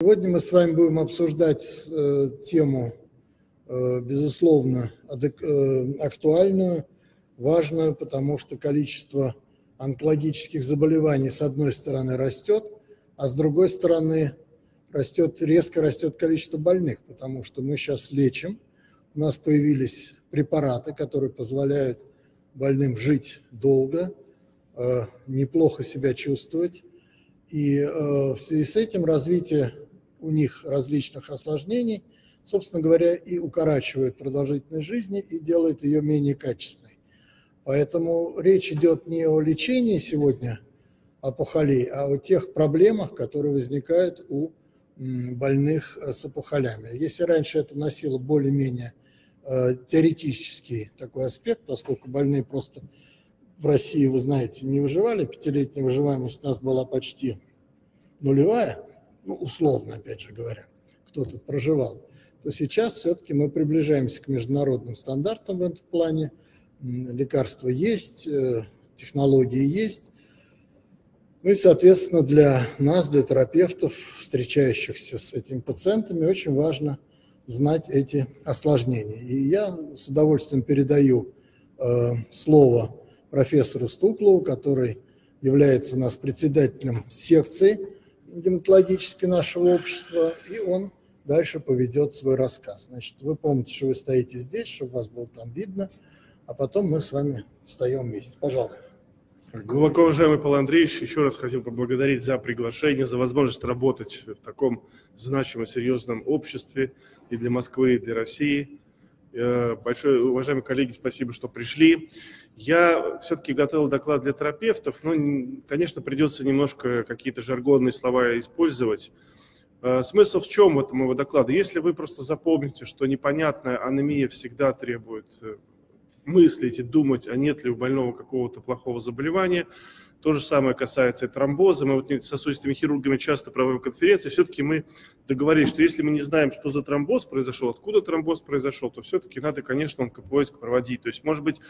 Сегодня мы с вами будем обсуждать э, тему, э, безусловно, адек, э, актуальную, важную, потому что количество онкологических заболеваний с одной стороны растет, а с другой стороны растет, резко растет количество больных, потому что мы сейчас лечим, у нас появились препараты, которые позволяют больным жить долго, э, неплохо себя чувствовать. И э, в связи с этим развитие у них различных осложнений, собственно говоря, и укорачивает продолжительность жизни и делает ее менее качественной. Поэтому речь идет не о лечении сегодня опухолей, а о тех проблемах, которые возникают у больных с опухолями. Если раньше это носило более-менее э, теоретический такой аспект, поскольку больные просто в России, вы знаете, не выживали, пятилетняя выживаемость у нас была почти нулевая, ну, условно, опять же говоря, кто тут проживал, то сейчас все-таки мы приближаемся к международным стандартам в этом плане. Лекарства есть, э, технологии есть. Ну и, соответственно, для нас, для терапевтов, встречающихся с этими пациентами, очень важно знать эти осложнения. И я с удовольствием передаю э, слово профессору Стуклову, который является у нас председателем секции гематологически нашего общества, и он дальше поведет свой рассказ. Значит, вы помните, что вы стоите здесь, чтобы вас было там видно, а потом мы с вами встаем вместе. Пожалуйста. Глубоко уважаемый Павел Андреевич, еще раз хотел поблагодарить за приглашение, за возможность работать в таком значимом, серьезном обществе и для Москвы, и для России. Э, большое, уважаемые коллеги, спасибо, что пришли. Я все-таки готовил доклад для терапевтов, но, конечно, придется немножко какие-то жаргонные слова использовать. Э, смысл в чем этого моего доклада? Если вы просто запомните, что непонятная анемия всегда требует э, мыслить и думать, а нет ли у больного какого-то плохого заболевания, то же самое касается и тромбоза. Мы вот с сосудистыми хирургами часто проводим конференции. Все-таки мы договорились, что если мы не знаем, что за тромбоз произошел, откуда тромбоз произошел, то все-таки надо, конечно, онкопоиск проводить. То есть, может быть,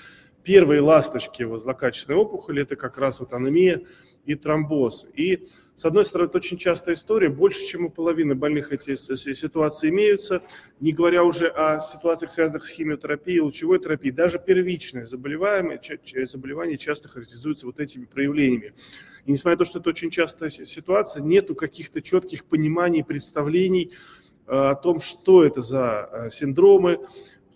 первые ласточки вот, злокачественной опухоли – это как раз вот анемия и тромбоз. И с одной стороны, это очень частая история, больше, чем у половины больных эти ситуации имеются, не говоря уже о ситуациях, связанных с химиотерапией, лучевой терапией, даже первичные заболевания, заболевания часто характеризуются вот этими проявлениями. И несмотря на то, что это очень частая ситуация, нету каких-то четких пониманий, представлений э, о том, что это за э, синдромы,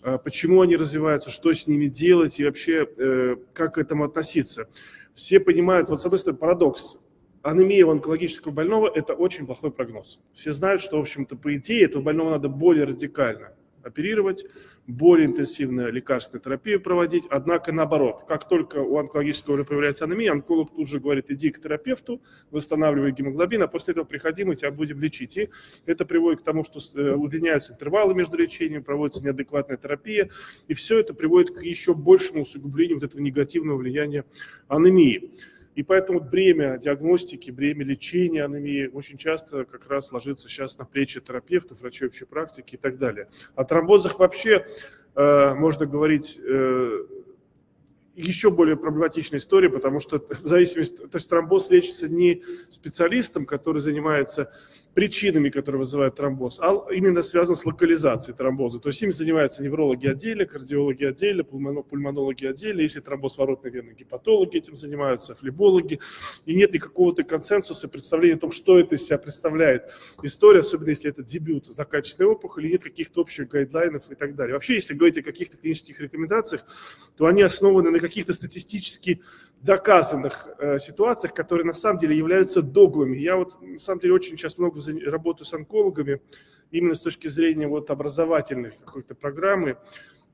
э, почему они развиваются, что с ними делать и вообще как к этому относиться. Все понимают, вот с одной стороны, парадокс анемия у онкологического больного – это очень плохой прогноз. Все знают, что, в общем-то, по идее, этого больного надо более радикально оперировать, более интенсивную лекарственную терапию проводить. Однако наоборот, как только у онкологического появляется анемия, онколог тут же говорит, иди к терапевту, восстанавливай гемоглобин, а после этого приходи, мы тебя будем лечить. И это приводит к тому, что э, удлиняются интервалы между лечением, проводится неадекватная терапия, и все это приводит к еще большему усугублению вот этого негативного влияния анемии. И поэтому бремя диагностики, бремя лечения анемии очень часто как раз ложится сейчас на плечи терапевтов, врачей общей практики и так далее. О тромбозах вообще э, можно говорить э, еще более проблематичная история, потому что в зависимости, то есть тромбоз лечится не специалистом, который занимается причинами, которые вызывают тромбоз, а именно связан с локализацией тромбоза. То есть им занимаются неврологи отдельно, кардиологи отдельно, пульмонологи отдельно. Если тромбоз воротной вены, гепатологи этим занимаются, флебологи. И нет никакого-то консенсуса, представления о том, что это из себя представляет история, особенно если это дебют злокачественной опухоли, нет каких-то общих гайдлайнов и так далее. Вообще, если говорить о каких-то клинических рекомендациях, то они основаны на каких-то статистически доказанных э, ситуациях, которые на самом деле являются догмами. Я вот на самом деле очень сейчас много работаю с онкологами именно с точки зрения вот образовательной какой-то программы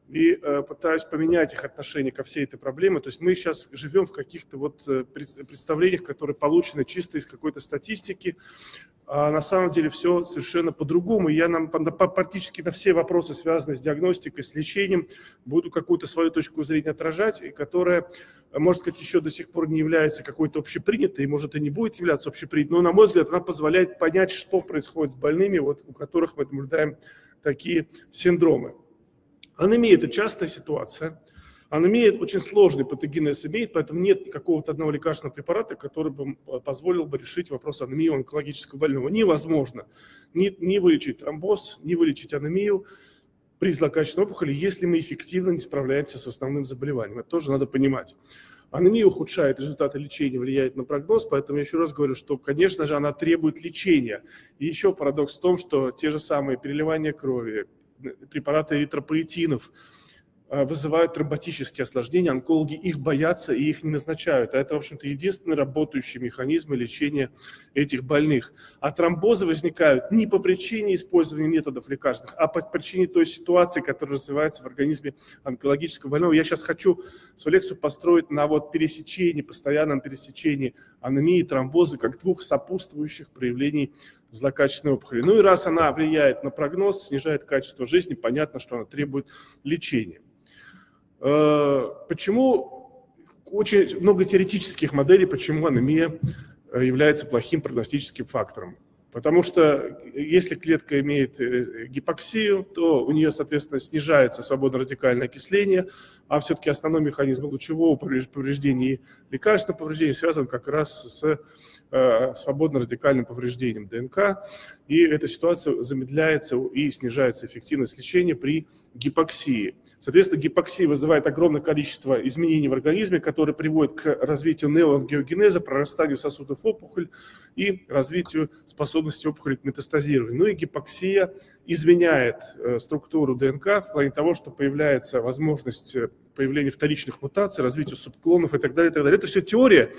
и э, пытаюсь поменять их отношение ко всей этой проблеме. То есть мы сейчас живем в каких-то вот э, представлениях, которые получены чисто из какой-то статистики, а на самом деле все совершенно по-другому. Я нам практически на все вопросы, связанные с диагностикой, с лечением, буду какую-то свою точку зрения отражать, и которая, можно сказать, еще до сих пор не является какой-то общепринятой, и может и не будет являться общепринятой, но, на мой взгляд, она позволяет понять, что происходит с больными, вот, у которых мы наблюдаем такие синдромы. Анемия – это частая ситуация. Анемия очень сложный патогенез имеет, поэтому нет какого-то одного лекарственного препарата, который бы позволил бы решить вопрос анемии онкологического больного. Невозможно не, не вылечить тромбоз, не вылечить анемию при злокачественной опухоли, если мы эффективно не справляемся с основным заболеванием. Это тоже надо понимать. Анемия ухудшает результаты лечения, влияет на прогноз, поэтому я еще раз говорю, что, конечно же, она требует лечения. И еще парадокс в том, что те же самые переливания крови, препараты эритропоэтинов – Э, вызывают тромботические осложнения, онкологи их боятся и их не назначают. А это, в общем-то, единственный работающий механизм лечения этих больных. А тромбозы возникают не по причине использования методов лекарственных, а по причине той ситуации, которая развивается в организме онкологического больного. Я сейчас хочу свою лекцию построить на вот пересечении, постоянном пересечении анемии и тромбоза как двух сопутствующих проявлений злокачественной опухоли. Ну и раз она влияет на прогноз, снижает качество жизни, понятно, что она требует лечения. Э, почему очень много теоретических моделей, почему анемия э, является плохим прогностическим фактором. Потому что если клетка имеет э, гипоксию, то у нее, соответственно, снижается свободно-радикальное окисление, а все-таки основной механизм лучевого повреждения и лекарственного повреждения связан как раз с свободно-радикальным повреждением ДНК. И эта ситуация замедляется и снижается эффективность лечения при гипоксии. Соответственно, гипоксия вызывает огромное количество изменений в организме, которые приводят к развитию неоангиогенеза, прорастанию сосудов опухоль и развитию способности опухоли к метастазированию. Ну и гипоксия изменяет э, структуру ДНК в плане того, что появляется возможность э, появления вторичных мутаций, развития субклонов и так далее. И так далее. Это все теория,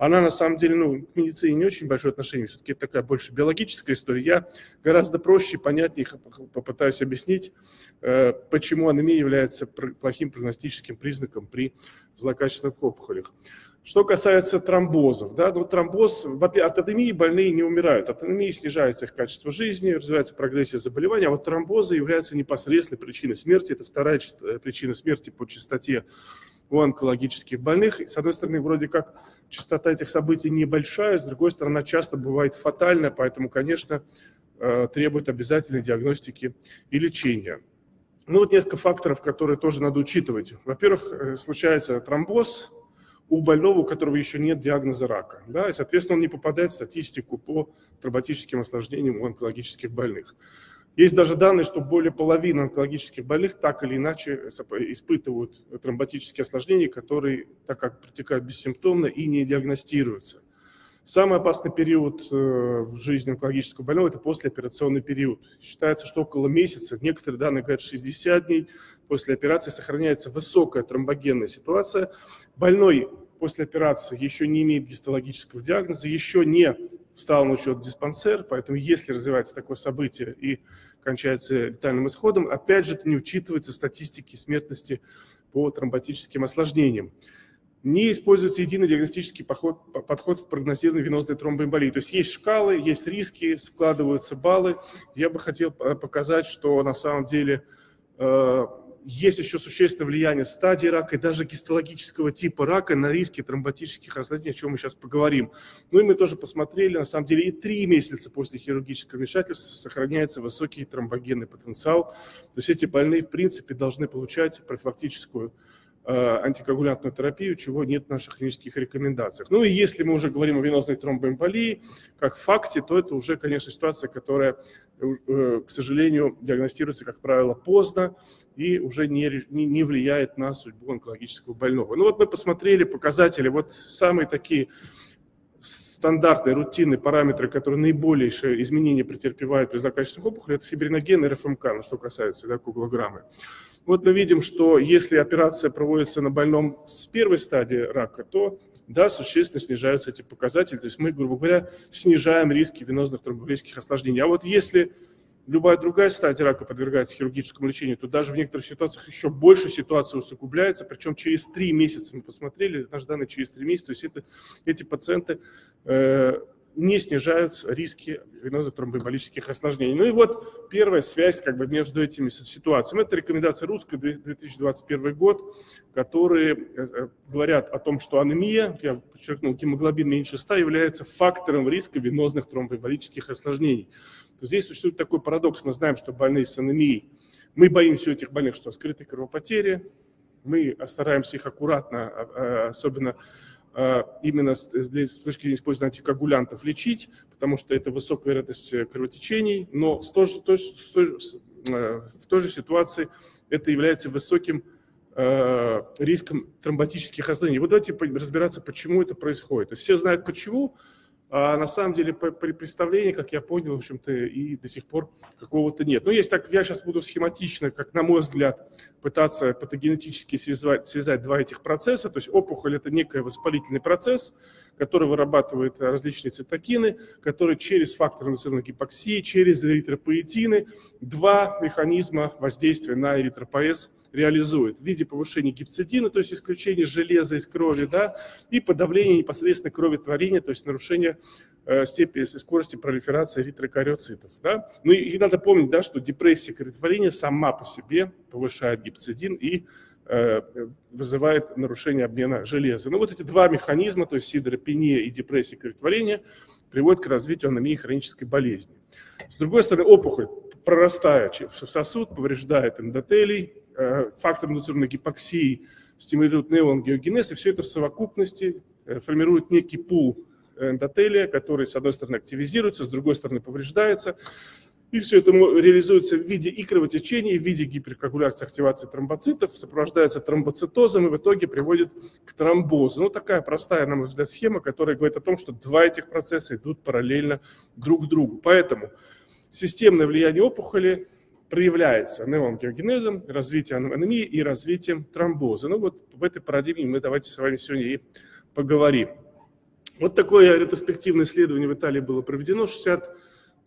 она на самом деле ну, к медицине не очень большое отношение, все-таки это такая больше биологическая история. Я гораздо проще понятнее попытаюсь объяснить, э, почему анемия является плохим прогностическим признаком при злокачественных опухолях. Что касается тромбозов, да, ну, тромбоз, от анемии больные не умирают, от анемии снижается их качество жизни, развивается прогрессия заболевания, а вот тромбозы являются непосредственной причиной смерти, это вторая э, причина смерти по частоте у онкологических больных. С одной стороны, вроде как частота этих событий небольшая, с другой стороны, часто бывает фатальная, поэтому, конечно, э, требует обязательной диагностики и лечения. Ну вот несколько факторов, которые тоже надо учитывать. Во-первых, э, случается тромбоз у больного, у которого еще нет диагноза рака. Да, и, соответственно, он не попадает в статистику по тромботическим осложнениям у онкологических больных. Есть даже данные, что более половины онкологических больных так или иначе испытывают тромботические осложнения, которые, так как протекают бессимптомно и не диагностируются. Самый опасный период э, в жизни онкологического больного – это послеоперационный период. Считается, что около месяца, некоторые данные говорят 60 дней, после операции сохраняется высокая тромбогенная ситуация. Больной после операции еще не имеет гистологического диагноза, еще не встал на учет диспансер, поэтому если развивается такое событие и кончается летальным исходом, опять же, это не учитывается в статистике смертности по тромботическим осложнениям. Не используется единый диагностический подход, подход в прогнозированной венозной тромбоэмболии. То есть есть шкалы, есть риски, складываются баллы. Я бы хотел показать, что на самом деле э, есть еще существенное влияние стадии рака и даже гистологического типа рака на риски тромботических осложнений, о чем мы сейчас поговорим. Ну и мы тоже посмотрели, на самом деле, и три месяца после хирургического вмешательства сохраняется высокий тромбогенный потенциал. То есть эти больные, в принципе, должны получать профилактическую антикоагулянтную терапию, чего нет в наших клинических рекомендациях. Ну и если мы уже говорим о венозной тромбоэмболии, как факте, то это уже, конечно, ситуация, которая, э, к сожалению, диагностируется, как правило, поздно и уже не, не, не влияет на судьбу онкологического больного. Ну вот мы посмотрели показатели, вот самые такие стандартные, рутинные параметры, которые наиболее изменения претерпевают при злокачественных опухолях, это фибриноген и РФМК, ну, что касается да, куглограммы. Вот мы видим, что если операция проводится на больном с первой стадии рака, то да, существенно снижаются эти показатели. То есть мы, грубо говоря, снижаем риски венозных тромболических осложнений. А вот если любая другая стадия рака подвергается хирургическому лечению, то даже в некоторых ситуациях еще больше ситуация усугубляется, причем через три месяца мы посмотрели, наши данные через три месяца, то есть это, эти пациенты э, не снижаются риски венозных тромбоэмболических осложнений. Ну и вот первая связь как бы между этими ситуациями. Это рекомендация русская 2021 год, которые э, э, говорят о том, что анемия, я подчеркнул, гемоглобин меньше 100 является фактором риска венозных тромбоэмболических осложнений. То здесь существует такой парадокс. Мы знаем, что больные с анемией, мы боимся этих больных, что скрытые кровопотери, Мы стараемся их аккуратно, а, особенно именно с, с точки зрения использования антикоагулянтов лечить, потому что это высокая вероятность кровотечений, но в той, же, в той же ситуации это является высоким риском тромботических осложнений. Вот давайте разбираться, почему это происходит. Все знают почему, а на самом деле при представлении, как я понял, в общем-то, и до сих пор какого-то нет. Но есть так, я сейчас буду схематично, как на мой взгляд, пытаться патогенетически связать, связать два этих процесса. То есть опухоль – это некий воспалительный процесс, который вырабатывает различные цитокины, который через фактор индуцированной гипоксии, через эритропоэтины, два механизма воздействия на эритропоэз реализует в виде повышения гипцидина, то есть исключения железа из крови, да, и подавления непосредственно кроветворения, то есть нарушение э, степени скорости пролиферации эритрокариоцитов. Да. Ну и, и надо помнить, да, что депрессия кроветворения сама по себе повышает гипцидин и вызывает нарушение обмена железа. Ну вот эти два механизма, то есть сидропения и депрессия кроветворения, приводят к развитию анемии хронической болезни. С другой стороны, опухоль, прорастая в сосуд, повреждает эндотелий, Э, фактор индуцированной гипоксии стимулирует неоангиогенез, и все это в совокупности э, формирует некий пул эндотелия, который, с одной стороны, активизируется, с другой стороны, повреждается. И все это реализуется в виде и кровотечения, в виде гиперкоагуляции активации тромбоцитов, сопровождается тромбоцитозом и в итоге приводит к тромбозу. Ну, такая простая, на мой взгляд, схема, которая говорит о том, что два этих процесса идут параллельно друг к другу. Поэтому системное влияние опухоли проявляется неоангиогенезом, развитием анемии и развитием тромбоза. Ну вот в этой парадигме мы давайте с вами сегодня и поговорим. Вот такое ретроспективное исследование в Италии было проведено.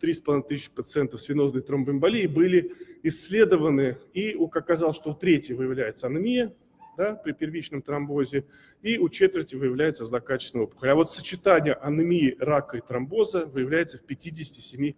63,5 тысяч пациентов с венозной тромбоэмболией были исследованы, и оказалось, что у трети выявляется анемия, да, при первичном тромбозе, и у четверти выявляется злокачественная опухоль. А вот сочетание анемии, рака и тромбоза выявляется в 57%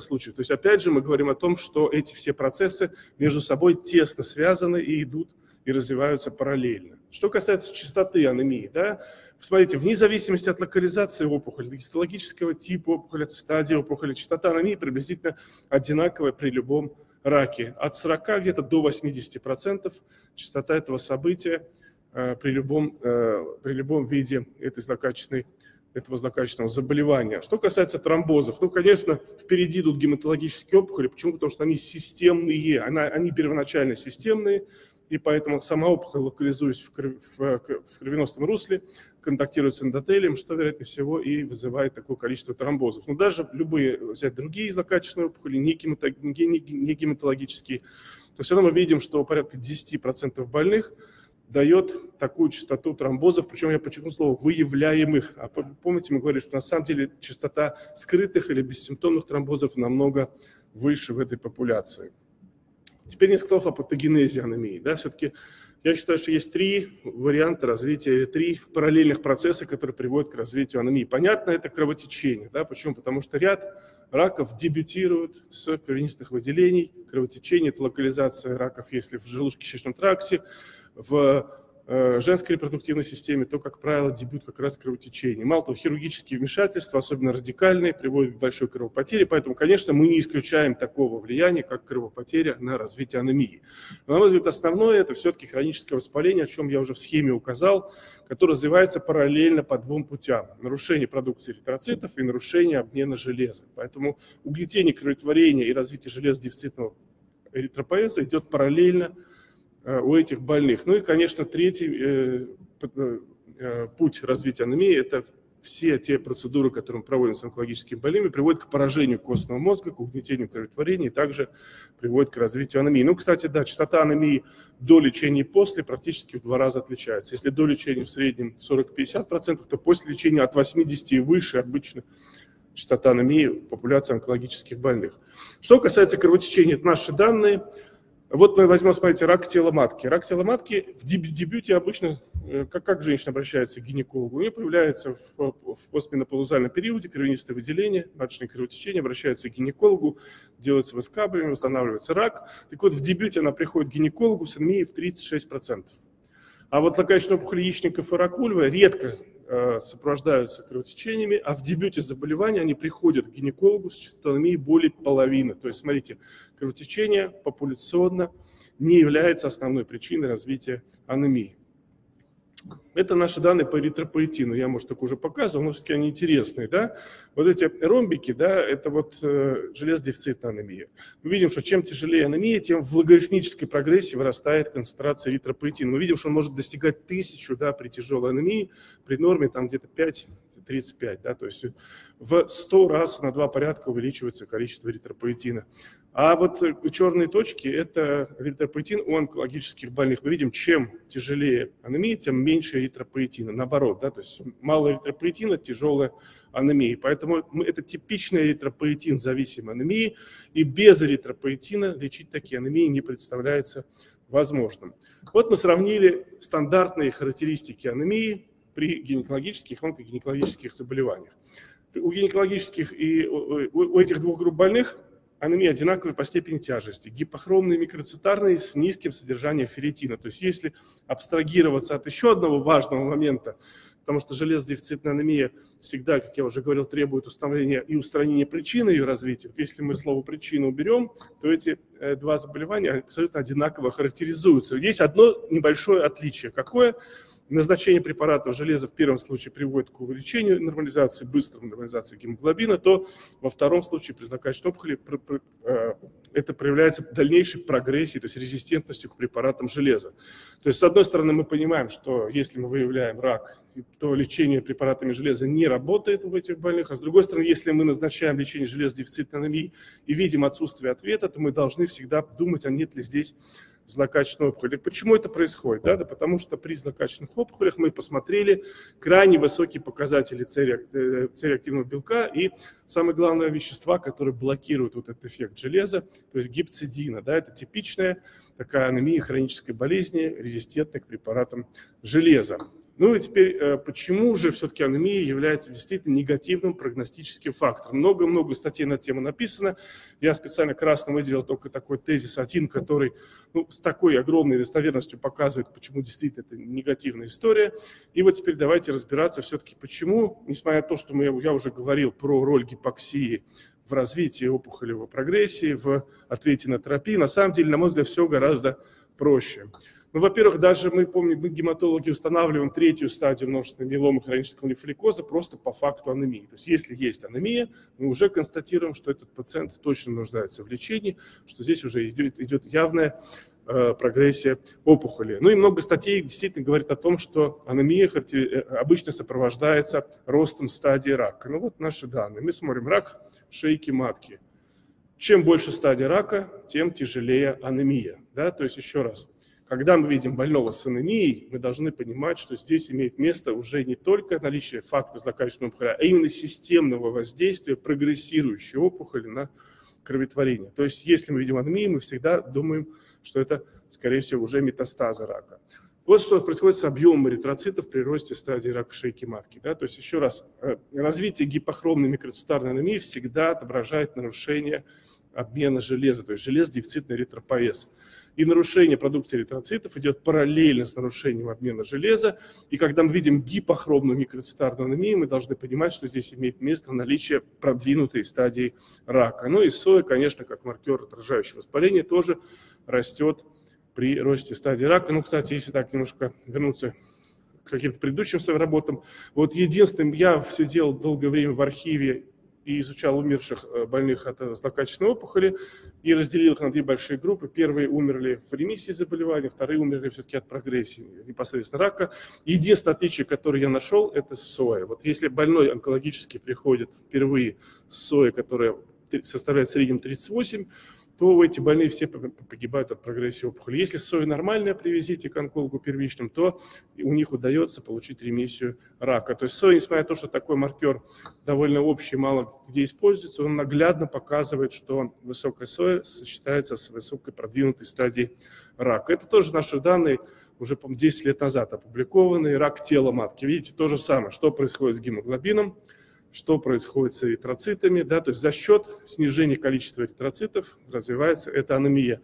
случаев. То есть, опять же, мы говорим о том, что эти все процессы между собой тесно связаны и идут и развиваются параллельно. Что касается частоты анемии, да, смотрите, вне зависимости от локализации опухоли, гистологического типа опухоли, от стадии опухоли, частота анемии приблизительно одинаковая при любом раке. От 40 где-то до 80% частота этого события э, при любом, э, при любом виде этой злокачественной этого злокачественного заболевания. Что касается тромбозов, ну, конечно, впереди идут гематологические опухоли. Почему? Потому что они системные, они, они первоначально системные, и поэтому сама опухоль, локализуясь в, кров, в, кровеносном русле, контактирует с эндотелием, что, вероятнее всего, и вызывает такое количество тромбозов. Но даже любые взять другие злокачественные опухоли, не, не гематологические, то все равно мы видим, что порядка 10% больных дает такую частоту тромбозов, причем я подчеркну слово выявляемых. А помните, мы говорили, что на самом деле частота скрытых или бессимптомных тромбозов намного выше в этой популяции. Теперь несколько слов о патогенезе анемии. Да, все-таки я считаю, что есть три варианта развития, три параллельных процесса, которые приводят к развитию анемии. Понятно, это кровотечение. Да? Почему? Потому что ряд раков дебютируют с кровянистых выделений. Кровотечение – это локализация раков, если в желудочно-кишечном тракте, в женской репродуктивной системе, то, как правило, дебют как раз кровотечения. Мало того, хирургические вмешательства, особенно радикальные, приводят к большой кровопотере, поэтому, конечно, мы не исключаем такого влияния, как кровопотеря на развитие анемии. Но, на мой взгляд, основное – это все-таки хроническое воспаление, о чем я уже в схеме указал, которое развивается параллельно по двум путям. Нарушение продукции эритроцитов и нарушение обмена железа. Поэтому угнетение кроветворения и развитие железодефицитного эритропоэза идет параллельно Э, у этих больных. Ну и, конечно, третий э, э, путь развития анемии – это все те процедуры, которые мы проводим с онкологическими больными, приводят к поражению костного мозга, к угнетению кроветворения и также приводят к развитию анемии. Ну, кстати, да, частота анемии до лечения и после практически в два раза отличается. Если до лечения в среднем 40-50%, то после лечения от 80 и выше обычно частота анемии популяции онкологических больных. Что касается кровотечения, это наши данные – вот мы возьмем, смотрите, рак тела матки. Рак тела матки в дебюте обычно, э, как, как женщина обращается к гинекологу, у нее появляется в, в постменопаузальном периоде кровянистое выделение, маточное кровотечение, обращается к гинекологу, делается выскабливание, восстанавливается рак. Так вот, в дебюте она приходит к гинекологу с анемией в 36%. А вот злокачественная опухоль яичников и рак ульва редко сопровождаются кровотечениями, а в дебюте заболевания они приходят к гинекологу с частотой анемии более половины. То есть, смотрите, кровотечение популяционно не является основной причиной развития анемии. Это наши данные по эритропоэтину. Я, может, так уже показывал, но все-таки они интересные. Да? Вот эти ромбики, да, это вот э, железодефицитная анемия. Мы видим, что чем тяжелее анемия, тем в логарифмической прогрессии вырастает концентрация эритропоэтина. Мы видим, что он может достигать тысячу да, при тяжелой анемии, при норме там где-то 5 35, да, то есть в 100 раз на два порядка увеличивается количество эритропоэтина. А вот э, черные точки – это эритропоэтин у онкологических больных. Мы видим, чем тяжелее анемия, тем меньше эритропоэтина. Наоборот, да, то есть мало эритропоэтина – тяжелая анемия. Поэтому мы, это типичная эритропоэтин зависимая анемия, и без эритропоэтина лечить такие анемии не представляется возможным. Вот мы сравнили стандартные характеристики анемии при гинекологических онкогинекологических заболеваниях. У гинекологических и у этих двух групп больных анемия одинаковые по степени тяжести, гипохромные микроцитарные с низким содержанием ферритина. То есть если абстрагироваться от еще одного важного момента, потому что железодефицитная анемия всегда, как я уже говорил, требует установления и устранения причины ее развития. Если мы слово причину уберем, то эти э, два заболевания абсолютно одинаково характеризуются. Есть одно небольшое отличие. Какое? Назначение препаратов железа в первом случае приводит к увеличению нормализации, быстрой нормализации гемоглобина, то во втором случае при злокачественной опухоли э, это проявляется дальнейшей прогрессией, то есть резистентностью к препаратам железа. То есть, с одной стороны, мы понимаем, что если мы выявляем рак, то лечение препаратами железа не работает в этих больных, а с другой стороны, если мы назначаем лечение железодефицитной анемии и видим отсутствие ответа, то мы должны всегда думать, а нет ли здесь злокачественной опухоли. Почему это происходит? Да? Да потому что при злокачественных опухолях мы посмотрели крайне высокие показатели цереактивного э, белка и самое главное вещества, которые блокируют вот этот эффект железа, то есть гипцидина. Да? Это типичная такая анемия хронической болезни, резистентная к препаратам железа. Ну и теперь, э, почему же все-таки анемия является действительно негативным прогностическим фактором? Много-много статей на тему написано. Я специально красно выделил только такой тезис один, который ну, с такой огромной достоверностью показывает, почему действительно это негативная история. И вот теперь давайте разбираться все-таки, почему, несмотря на то, что мы, я уже говорил про роль гипоксии в развитии опухолевой прогрессии, в ответе на терапию, на самом деле, на мой взгляд, все гораздо проще. Ну, во-первых, даже мы, помним, мы гематологи устанавливаем третью стадию множественной миеломы хронического лимфоликоза просто по факту анемии. То есть если есть анемия, мы уже констатируем, что этот пациент точно нуждается в лечении, что здесь уже идет, идет явная э, прогрессия опухоли. Ну и много статей действительно говорит о том, что анемия э, обычно сопровождается ростом стадии рака. Ну вот наши данные. Мы смотрим рак шейки матки. Чем больше стадии рака, тем тяжелее анемия. Да? То есть еще раз, когда мы видим больного с анемией, мы должны понимать, что здесь имеет место уже не только наличие факта злокачественного опухоли, а именно системного воздействия прогрессирующей опухоли на кроветворение. То есть если мы видим анемию, мы всегда думаем, что это, скорее всего, уже метастазы рака. Вот что происходит с объемом эритроцитов при росте стадии рака шейки матки. Да? То есть, еще раз, э, развитие гипохромной микроцитарной анемии всегда отображает нарушение обмена железа, то есть железодефицитный эритропоэз и нарушение продукции эритроцитов идет параллельно с нарушением обмена железа. И когда мы видим гипохромную микроцитарную анемию, мы должны понимать, что здесь имеет место наличие продвинутой стадии рака. Ну и соя, конечно, как маркер отражающего воспаления, тоже растет при росте стадии рака. Ну, кстати, если так немножко вернуться к каким-то предыдущим своим работам, вот единственным, я сидел долгое время в архиве и изучал умерших э, больных от э, злокачественной опухоли и разделил их на две большие группы. Первые умерли в ремиссии заболевания, вторые умерли все-таки от прогрессии непосредственно рака. Единственное отличие, которое я нашел, это соя. Вот если больной онкологически приходит впервые с соей, которая составляет в среднем 38, то эти больные все погибают от прогрессии опухоли. Если соя нормальная, привезите к онкологу первичным, то у них удается получить ремиссию рака. То есть соя, несмотря на то, что такой маркер довольно общий, мало где используется, он наглядно показывает, что высокая соя сочетается с высокой продвинутой стадией рака. Это тоже наши данные уже 10 лет назад опубликованные. Рак тела матки. Видите, то же самое, что происходит с гемоглобином что происходит с эритроцитами, да, то есть за счет снижения количества эритроцитов развивается эта анемия.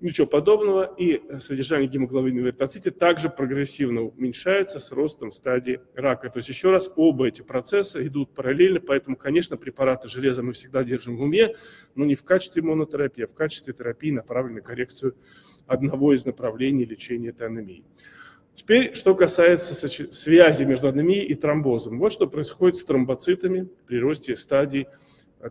Ничего подобного, и содержание гемоглобина в эритроците также прогрессивно уменьшается с ростом стадии рака. То есть еще раз, оба эти процесса идут параллельно, поэтому, конечно, препараты железа мы всегда держим в уме, но не в качестве монотерапии, а в качестве терапии, направленной на коррекцию одного из направлений лечения этой анемии. Теперь, что касается связи между анемией и тромбозом. Вот что происходит с тромбоцитами при росте стадии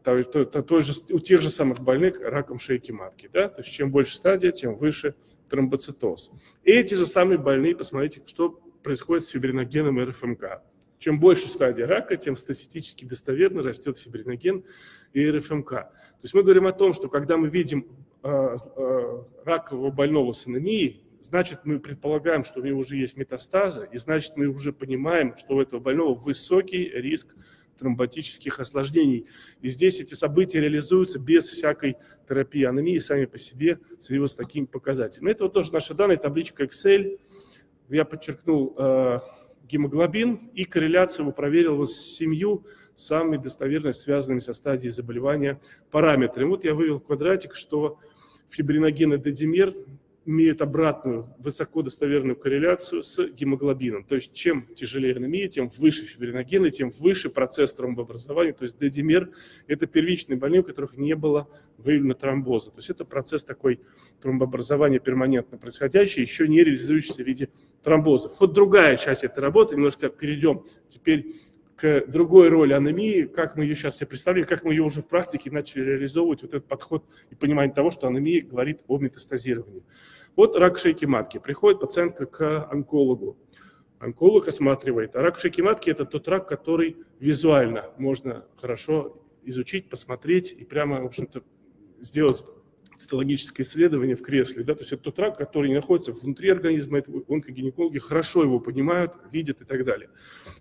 то, то, то, то же, у тех же самых больных раком шейки матки. Да? То есть чем больше стадия, тем выше тромбоцитоз. Эти же самые больные, посмотрите, что происходит с фибриногеном РФМК. Чем больше стадия рака, тем статистически достоверно растет фибриноген и РФМК. То есть мы говорим о том, что когда мы видим э, э, ракового больного с анемией, значит, мы предполагаем, что у него уже есть метастазы, и значит, мы уже понимаем, что у этого больного высокий риск тромботических осложнений. И здесь эти события реализуются без всякой терапии анемии сами по себе, в связи с такими показателями. Это вот тоже наша данная табличка Excel. Я подчеркнул э, гемоглобин и корреляцию его проверил вот с семью самыми достоверно связанными со стадией заболевания параметрами. Вот я вывел в квадратик, что фибриноген и дедимер имеют обратную высоко достоверную корреляцию с гемоглобином. То есть чем тяжелее анемия, тем выше фибриногены, тем выше процесс тромбообразования. То есть дедимер – это первичные больные, у которых не было выявлено тромбоза. То есть это процесс такой тромбообразования перманентно происходящий, еще не реализующийся в виде тромбоза. Вот другая часть этой работы, немножко перейдем теперь к другой роли анемии, как мы ее сейчас себе представляем, как мы ее уже в практике начали реализовывать, вот этот подход и понимание того, что анемия говорит о метастазировании. Вот рак шейки матки. Приходит пациентка к онкологу. Онколог осматривает. А рак шейки матки – это тот рак, который визуально можно хорошо изучить, посмотреть и прямо, в общем-то, сделать цитологическое исследование в кресле, да, то есть это тот рак, который находится внутри организма, это онкогинекологи хорошо его понимают, видят и так далее.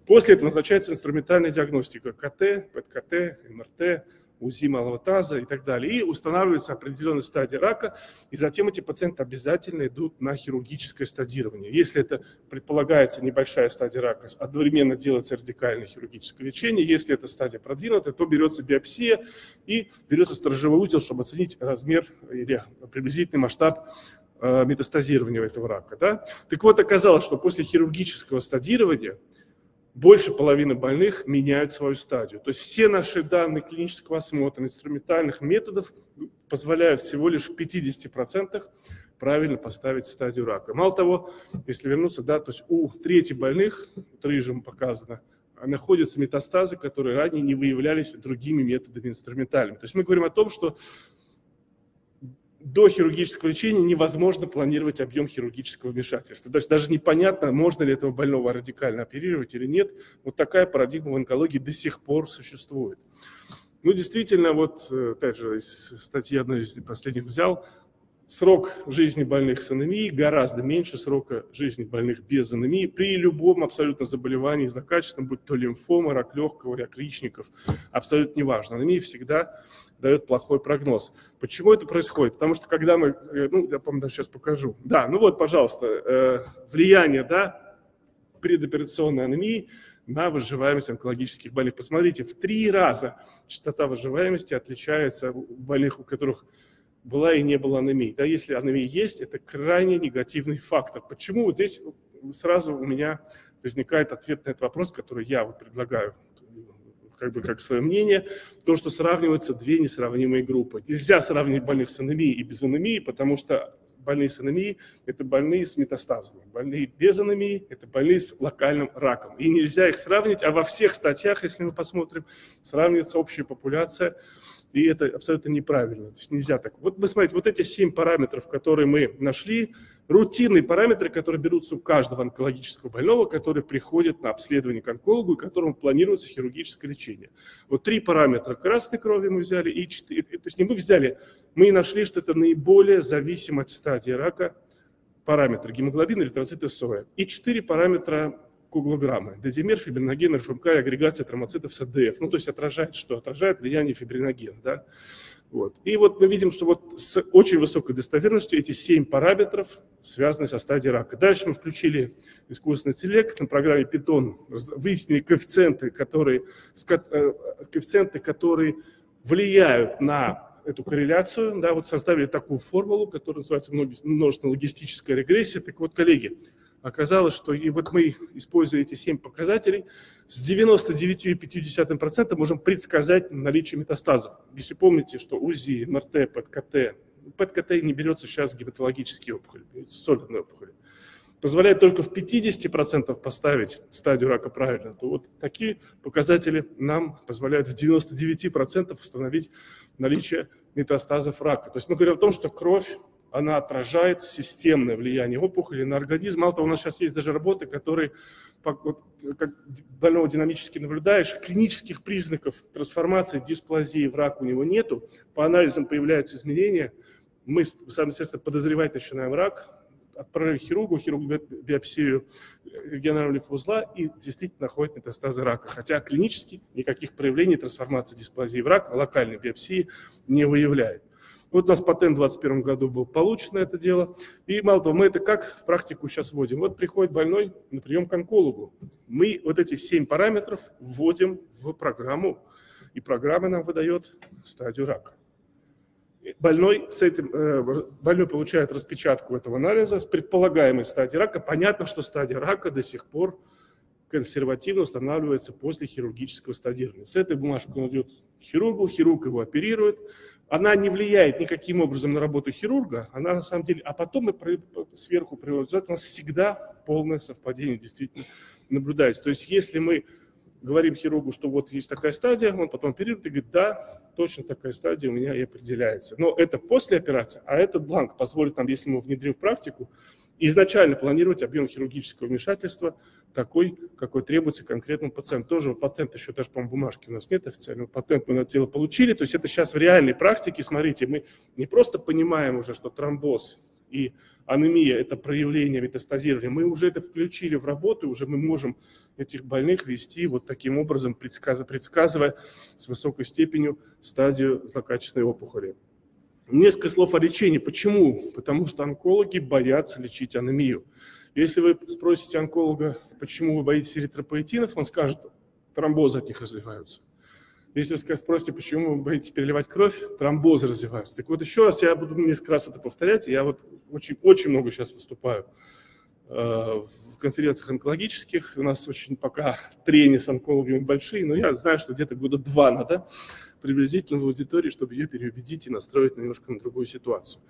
После этого назначается инструментальная диагностика КТ, ПЭТ-КТ, МРТ, УЗИ малого таза и так далее. И устанавливается определенная стадия рака, и затем эти пациенты обязательно идут на хирургическое стадирование. Если это предполагается небольшая стадия рака, одновременно делается радикальное хирургическое лечение. Если это стадия продвинутая, то берется биопсия и берется сторожевой узел, чтобы оценить размер или приблизительный масштаб э, метастазирования этого рака. Да? Так вот, оказалось, что после хирургического стадирования – больше половины больных меняют свою стадию. То есть все наши данные клинического осмотра, инструментальных методов позволяют всего лишь в 50% правильно поставить стадию рака. Мало того, если вернуться, да, то есть у трети больных, рыжим показано, находятся метастазы, которые ранее не выявлялись другими методами инструментальными. То есть мы говорим о том, что до хирургического лечения невозможно планировать объем хирургического вмешательства. То есть даже непонятно, можно ли этого больного радикально оперировать или нет. Вот такая парадигма в онкологии до сих пор существует. Ну, действительно, вот, э, опять же, из статьи одной из последних взял, срок жизни больных с анемией гораздо меньше срока жизни больных без анемии при любом абсолютно заболевании злокачественном, будь то лимфома, рак легкого, рак яичников, абсолютно неважно. Анемия всегда дает плохой прогноз. Почему это происходит? Потому что когда мы, э, ну, я, по-моему, сейчас покажу. Да, ну вот, пожалуйста, э, влияние, да, предоперационной анемии на выживаемость онкологических больных. Посмотрите, в три раза частота выживаемости отличается у больных, у которых была и не была анемии. Да, если анемия есть, это крайне негативный фактор. Почему вот здесь сразу у меня возникает ответ на этот вопрос, который я вот предлагаю как бы как свое мнение, то, что сравниваются две несравнимые группы. Нельзя сравнивать больных с анемией и без анемии, потому что больные с анемией – это больные с метастазами. Больные без анемии – это больные с локальным раком. И нельзя их сравнивать, а во всех статьях, если мы посмотрим, сравнивается общая популяция – и это абсолютно неправильно. То есть нельзя так. Вот вы смотрите, вот эти семь параметров, которые мы нашли, рутинные параметры, которые берутся у каждого онкологического больного, который приходит на обследование к онкологу и которому планируется хирургическое лечение. Вот три параметра красной крови мы взяли, и четыре, то есть не мы взяли, мы нашли, что это наиболее зависимо от стадии рака параметр гемоглобина, эритроциты, соя. И четыре параметра куглограммы. Дезимер, фибриноген, РФМК и агрегация тромоцитов с АДФ. Ну, то есть отражает что? Отражает влияние фибриногена. Да? Вот. И вот мы видим, что вот с очень высокой достоверностью эти семь параметров связаны со стадией рака. Дальше мы включили искусственный интеллект на программе Python, выяснили коэффициенты, которые, э, коэффициенты, которые влияют на эту корреляцию, да, вот создали такую формулу, которая называется множественная логистическая регрессия. Так вот, коллеги, оказалось, что и вот мы, используя эти семь показателей, с 99,5% можем предсказать наличие метастазов. Если помните, что УЗИ, МРТ, ПЭТ-КТ, ПЭТ-КТ не берется сейчас гематологические опухоли, солидные опухоли, позволяет только в 50% поставить стадию рака правильно, то вот такие показатели нам позволяют в 99% установить наличие метастазов рака. То есть мы говорим о том, что кровь она отражает системное влияние опухоли на организм. Мало того, у нас сейчас есть даже работы, которые, вот, как больного динамически наблюдаешь, клинических признаков трансформации, дисплазии в рак у него нету. По анализам появляются изменения. Мы, соответственно, подозревать начинаем рак, отправили хирургу, хирург биопсию регионального лимфоузла и действительно находит метастазы рака. Хотя клинически никаких проявлений трансформации дисплазии в рак локальной биопсии не выявляет. Вот у нас патент в 2021 году был получен на это дело. И мало того, мы это как в практику сейчас вводим. Вот приходит больной на прием к онкологу. Мы вот эти семь параметров вводим в программу, и программа нам выдает стадию рака. Больной, с этим, э, больной получает распечатку этого анализа с предполагаемой стадией рака. Понятно, что стадия рака до сих пор консервативно устанавливается после хирургического стадирования. С этой бумажкой он идет к хирургу, хирург его оперирует, она не влияет никаким образом на работу хирурга, она на самом деле, а потом мы сверху приводим, у нас всегда полное совпадение действительно наблюдается. То есть если мы говорим хирургу, что вот есть такая стадия, он потом оперирует и говорит, да, точно такая стадия у меня и определяется. Но это после операции, а этот бланк позволит нам, если мы внедрим в практику, изначально планировать объем хирургического вмешательства такой, какой требуется конкретному пациенту. Тоже патент еще даже, по-моему, бумажки у нас нет официального. Патент мы на тело получили. То есть это сейчас в реальной практике, смотрите, мы не просто понимаем уже, что тромбоз и анемия – это проявление метастазирования, мы уже это включили в работу, уже мы можем этих больных вести вот таким образом, предсказывая, с высокой степенью стадию злокачественной опухоли. Несколько слов о лечении. Почему? Потому что онкологи боятся лечить анемию. Если вы спросите онколога, почему вы боитесь эритропоэтинов, он скажет, тромбозы от них развиваются. Если спросите, почему вы боитесь переливать кровь, тромбозы развиваются. Так вот, еще раз, я буду несколько раз это повторять. Я вот очень, очень много сейчас выступаю э, в конференциях онкологических. У нас очень пока трения с онкологами большие, но я знаю, что где-то года два надо приблизительно в аудитории, чтобы ее переубедить и настроить немножко на другую ситуацию.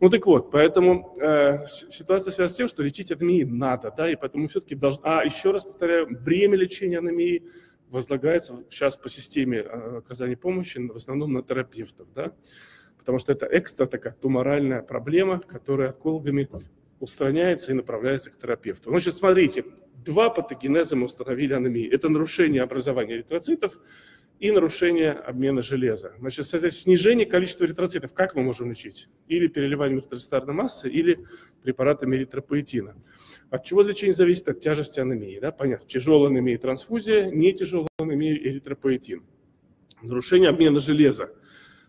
Ну так вот, поэтому э, ситуация связана с тем, что лечить анемии надо, да, и поэтому все-таки должны... А, еще раз повторяю, бремя лечения анемии возлагается сейчас по системе э, оказания помощи в основном на терапевтов, да, потому что это экстра такая туморальная проблема, которая онкологами устраняется и направляется к терапевту. Значит, смотрите, два патогенеза мы установили анемии. Это нарушение образования эритроцитов и нарушение обмена железа. Значит, снижение количества эритроцитов как мы можем лечить? Или переливанием эритроцитарной массы, или препаратами эритропоэтина. От чего лечение зависит? От тяжести анемии. Да? Понятно, тяжелая анемия трансфузия, не тяжелая анемия эритропоэтин. Нарушение обмена железа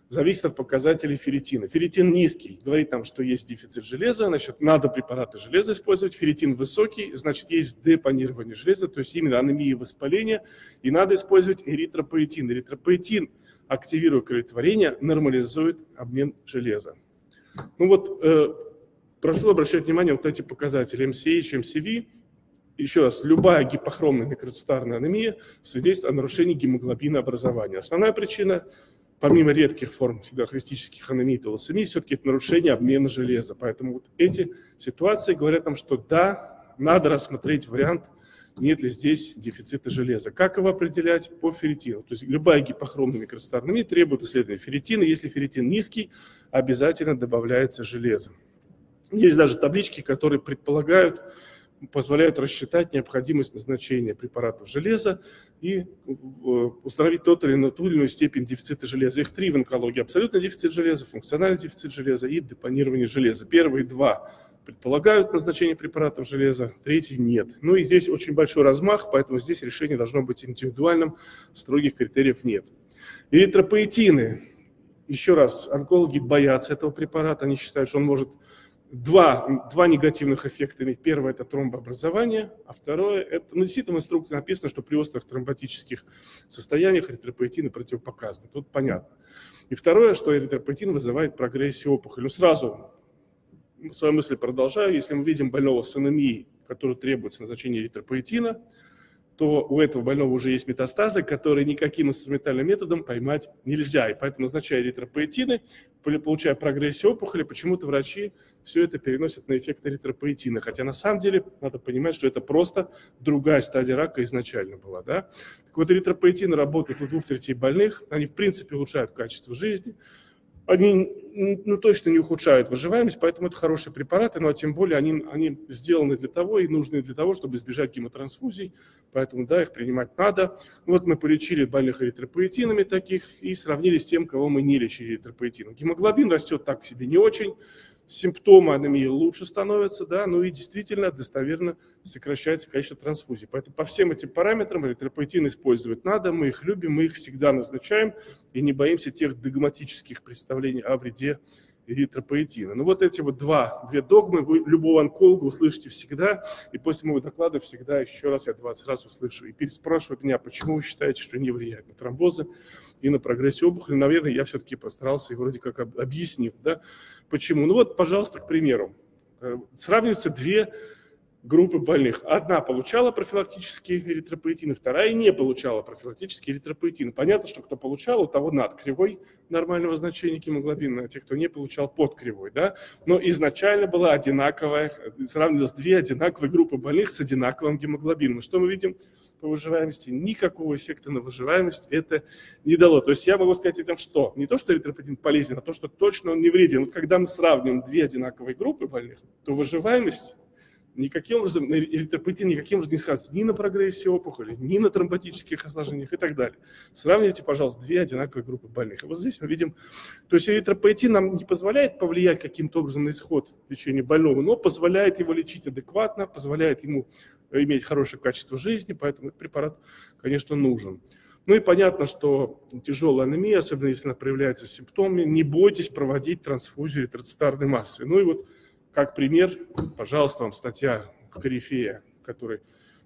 зависит от показателей ферритина. Ферритин низкий, говорит нам, что есть дефицит железа, значит, надо препараты железа использовать. Ферритин высокий, значит, есть депонирование железа, то есть именно анемия и воспаление, и надо использовать эритропоэтин. Эритропоэтин, активируя кроветворение, нормализует обмен железа. Ну вот, э, прошу обращать внимание вот эти показатели MCH, MCV. Еще раз, любая гипохромная микроцитарная анемия свидетельствует о нарушении гемоглобина образования. Основная причина помимо редких форм сидохристических анемий и талассемий, все-таки это нарушение обмена железа. Поэтому вот эти ситуации говорят нам, что да, надо рассмотреть вариант, нет ли здесь дефицита железа. Как его определять? По ферритину. То есть любая гипохромная микроцитарная требует исследования ферритина. Если ферритин низкий, обязательно добавляется железо. Есть даже таблички, которые предполагают, позволяют рассчитать необходимость назначения препаратов железа и э, установить тот или иную, ту или иную степень дефицита железа. Их три в онкологии. Абсолютный дефицит железа, функциональный дефицит железа и депонирование железа. Первые два предполагают назначение препаратов железа, третий нет. Ну и здесь очень большой размах, поэтому здесь решение должно быть индивидуальным, строгих критериев нет. Эритропоэтины. Еще раз, онкологи боятся этого препарата, они считают, что он может два, два негативных эффекта иметь. Первое – это тромбообразование, а второе – это, ну, действительно в инструкции написано, что при острых тромботических состояниях эритропоэтины противопоказаны. Тут понятно. И второе, что эритропоэтин вызывает прогрессию опухоли. Ну, сразу свою мысль продолжаю. Если мы видим больного с анемией, который требуется назначения эритропоэтина, то у этого больного уже есть метастазы, которые никаким инструментальным методом поймать нельзя. И поэтому, назначая эритропоэтины, получая прогрессию опухоли, почему-то врачи все это переносят на эффект эритропоэтина. Хотя на самом деле надо понимать, что это просто другая стадия рака изначально была. Да? Так вот, эритропоэтины работают у двух третей больных, они в принципе улучшают качество жизни, они ну, точно не ухудшают выживаемость, поэтому это хорошие препараты, ну а тем более они, они сделаны для того и нужны для того, чтобы избежать гемотрансфузий, поэтому да, их принимать надо. Вот мы полечили больных эритропоэтинами таких и сравнили с тем, кого мы не лечили эритропоэтином. Гемоглобин растет так себе не очень, симптомы анемии лучше становятся, да, ну и действительно достоверно сокращается количество трансфузий. Поэтому по всем этим параметрам эритропоэтин использовать надо, мы их любим, мы их всегда назначаем и не боимся тех догматических представлений о вреде эритропоэтина. Ну вот эти вот два, две догмы вы любого онколога услышите всегда, и после моего доклада всегда еще раз, я 20 раз услышу, и переспрашивают меня, почему вы считаете, что не влияет на тромбозы и на прогрессию опухоли. Наверное, я все-таки постарался и вроде как объяснил, да, Почему? Ну вот, пожалуйста, к примеру, э, сравниваются две группы больных. Одна получала профилактические эритропоэтины, вторая не получала профилактические эритропоэтины. Понятно, что кто получал, у того над кривой нормального значения гемоглобина, а те, кто не получал, под кривой. Да? Но изначально была одинаковая, сравнивалась две одинаковые группы больных с одинаковым гемоглобином. Что мы видим? по выживаемости, никакого эффекта на выживаемость это не дало. То есть я могу сказать этим что? Не то, что эритропоэтин полезен, а то, что точно он не вреден. Вот когда мы сравниваем две одинаковые группы больных, то выживаемость никаким образом, эритропоэтин никаким образом не сказывается ни на прогрессии опухоли, ни на тромботических осложнениях и так далее. Сравните, пожалуйста, две одинаковые группы больных. И вот здесь мы видим, то есть эритропоэтин нам не позволяет повлиять каким-то образом на исход лечения больного, но позволяет его лечить адекватно, позволяет ему иметь хорошее качество жизни, поэтому этот препарат, конечно, нужен. Ну и понятно, что тяжелая анемия, особенно если она проявляется симптомами, не бойтесь проводить трансфузию эритроцитарной массы. Ну и вот как пример, пожалуйста, вам статья Корифея, который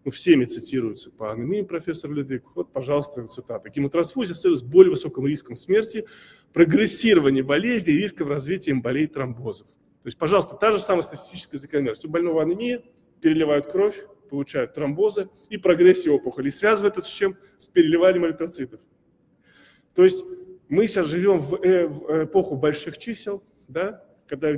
ну, всеми цитируется по анемии профессор Ледвиг. Вот, пожалуйста, цитата. Гемотрансфузия с более высоким риском смерти, прогрессирования болезни и риском развития эмболии тромбозов. То есть, пожалуйста, та же самая статистическая закономерность. У больного анемия переливают кровь, получают тромбозы и прогрессию опухоли. И связывают это с чем? С переливанием эритроцитов. То есть мы сейчас живем в, э, эпоху больших чисел, да, когда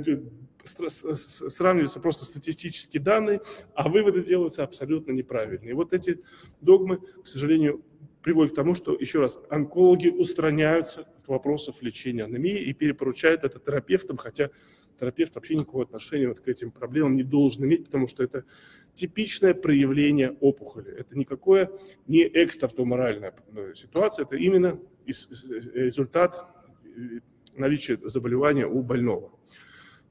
сравниваются просто статистические данные, а выводы делаются абсолютно неправильные. И вот эти догмы, к сожалению, приводят к тому, что, еще раз, онкологи устраняются от вопросов лечения анемии и перепоручают это терапевтам, хотя терапевт вообще никакого отношения вот к этим проблемам не должен иметь, потому что это типичное проявление опухоли. Это никакое не экстратуморальная э, ситуация, это именно результат э, наличия заболевания у больного.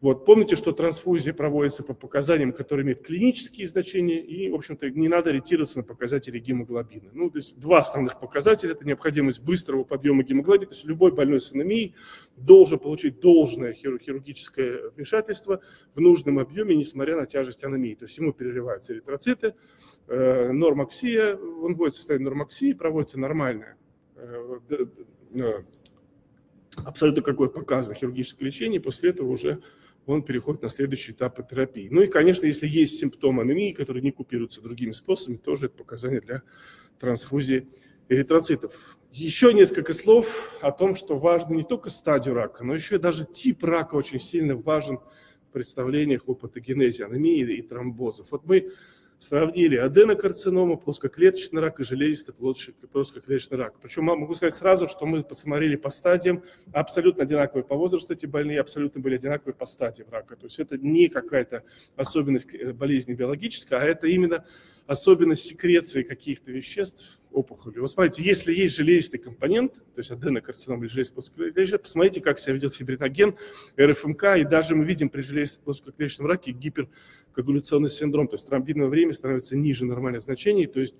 Вот. Помните, что трансфузия проводится по показаниям, которые имеют клинические значения, и, в общем-то, не надо ориентироваться на показатели гемоглобина. Ну, то есть два основных показателя – это необходимость быстрого подъема гемоглобина. То есть любой больной с анемией должен получить должное хирургическое вмешательство в нужном объеме, несмотря на тяжесть анемии. То есть ему переливаются эритроциты, э, нормоксия, он вводится в состояние нормоксии, проводится нормальное э, э, абсолютно какое показано хирургическое лечение, после этого уже он переходит на следующий этап терапии. Ну и, конечно, если есть симптомы анемии, которые не купируются другими способами, тоже это показание для трансфузии эритроцитов. Еще несколько слов о том, что важно не только стадию рака, но еще и даже тип рака очень сильно важен в представлениях о патогенезе анемии и тромбозов. Вот мы сравнили аденокарциному, плоскоклеточный рак и железистый плоскоклеточный рак. Причем могу сказать сразу, что мы посмотрели по стадиям, абсолютно одинаковые по возрасту эти больные, абсолютно были одинаковые по стадиям рака. То есть это не какая-то особенность э, болезни биологическая, а это именно особенность секреции каких-то веществ опухоли. Вот смотрите, если есть железистый компонент, то есть аденокарцином или железистый плоскоклеточный, посмотрите, как себя ведет фибриноген, РФМК, и даже мы видим при железистом плоскоклеточном раке гиперкоагуляционный синдром, то есть тромбиновое время становится ниже нормальных значений, то есть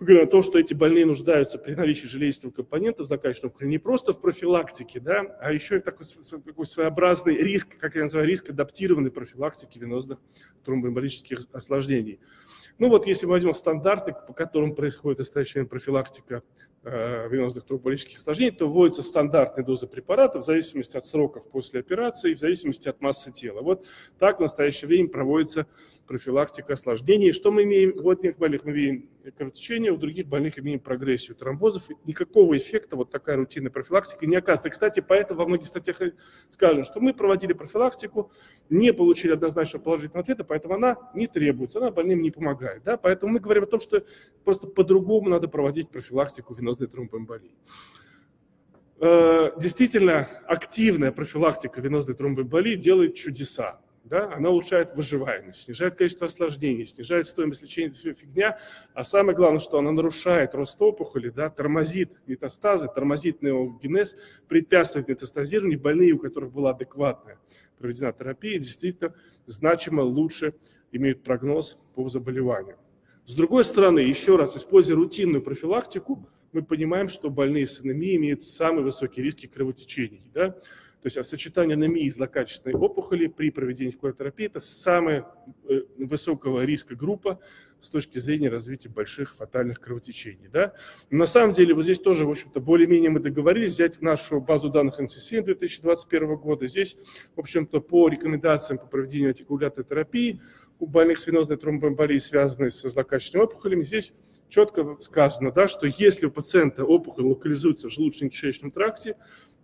Мы говорим о что эти больные нуждаются при наличии железистого компонента злокачественного опухоли не просто в профилактике, да, а еще и такой, такой своеобразный риск, как я называю, риск адаптированной профилактики венозных тромбоэмболических осложнений. Ну вот если мы возьмем стандарты, по которым происходит настоящая профилактика венозных тромболических осложнений, то вводится стандартная доза препарата в зависимости от сроков после операции и в зависимости от массы тела. Вот так в настоящее время проводится профилактика осложнений. Что мы имеем? Вот неких больных мы имеем кровотечение, у других больных имеем прогрессию тромбозов. Никакого эффекта вот такая рутинная профилактика не оказывается. И, кстати, поэтому во многих статьях скажут, что мы проводили профилактику, не получили однозначно положительного ответа, поэтому она не требуется, она больным не помогает. Да? Поэтому мы говорим о том, что просто по-другому надо проводить профилактику венозной тромбоэмболии. Э, действительно, активная профилактика венозной тромбоэмболии делает чудеса да, она улучшает выживаемость, снижает количество осложнений, снижает стоимость лечения, фигня, а самое главное, что она нарушает рост опухоли, да, тормозит метастазы, тормозит неогенез, препятствует метастазированию, больные, у которых была адекватная проведена терапия, действительно значимо лучше имеют прогноз по заболеванию. С другой стороны, еще раз, используя рутинную профилактику, мы понимаем, что больные с анемией имеют самые высокие риски кровотечений. Да? То есть сочетание анемии и злокачественной опухоли при проведении химиотерапии – это самая э, высокого риска группа с точки зрения развития больших фатальных кровотечений. Да? На самом деле, вот здесь тоже, в общем-то, более-менее мы договорились взять нашу базу данных NCCN 2021 года. Здесь, в общем-то, по рекомендациям по проведению антикоагулятной терапии у больных с венозной тромбоэмболией, связанной с злокачественными опухолями, здесь четко сказано, да, что если у пациента опухоль локализуется в желудочно-кишечном тракте,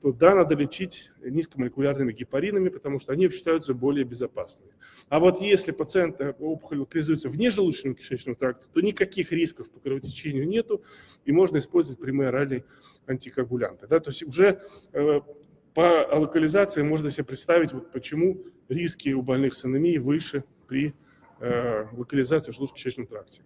то да, надо лечить низкомолекулярными гепаринами, потому что они считаются более безопасными. А вот если пациент э, опухоль локализуется вне желудочного кишечного тракта, то никаких рисков по кровотечению нету, и можно использовать прямые оральные антикоагулянты. Да? То есть уже э, по локализации можно себе представить, вот почему риски у больных с анемией выше при э, локализации в желудочно-кишечном тракте.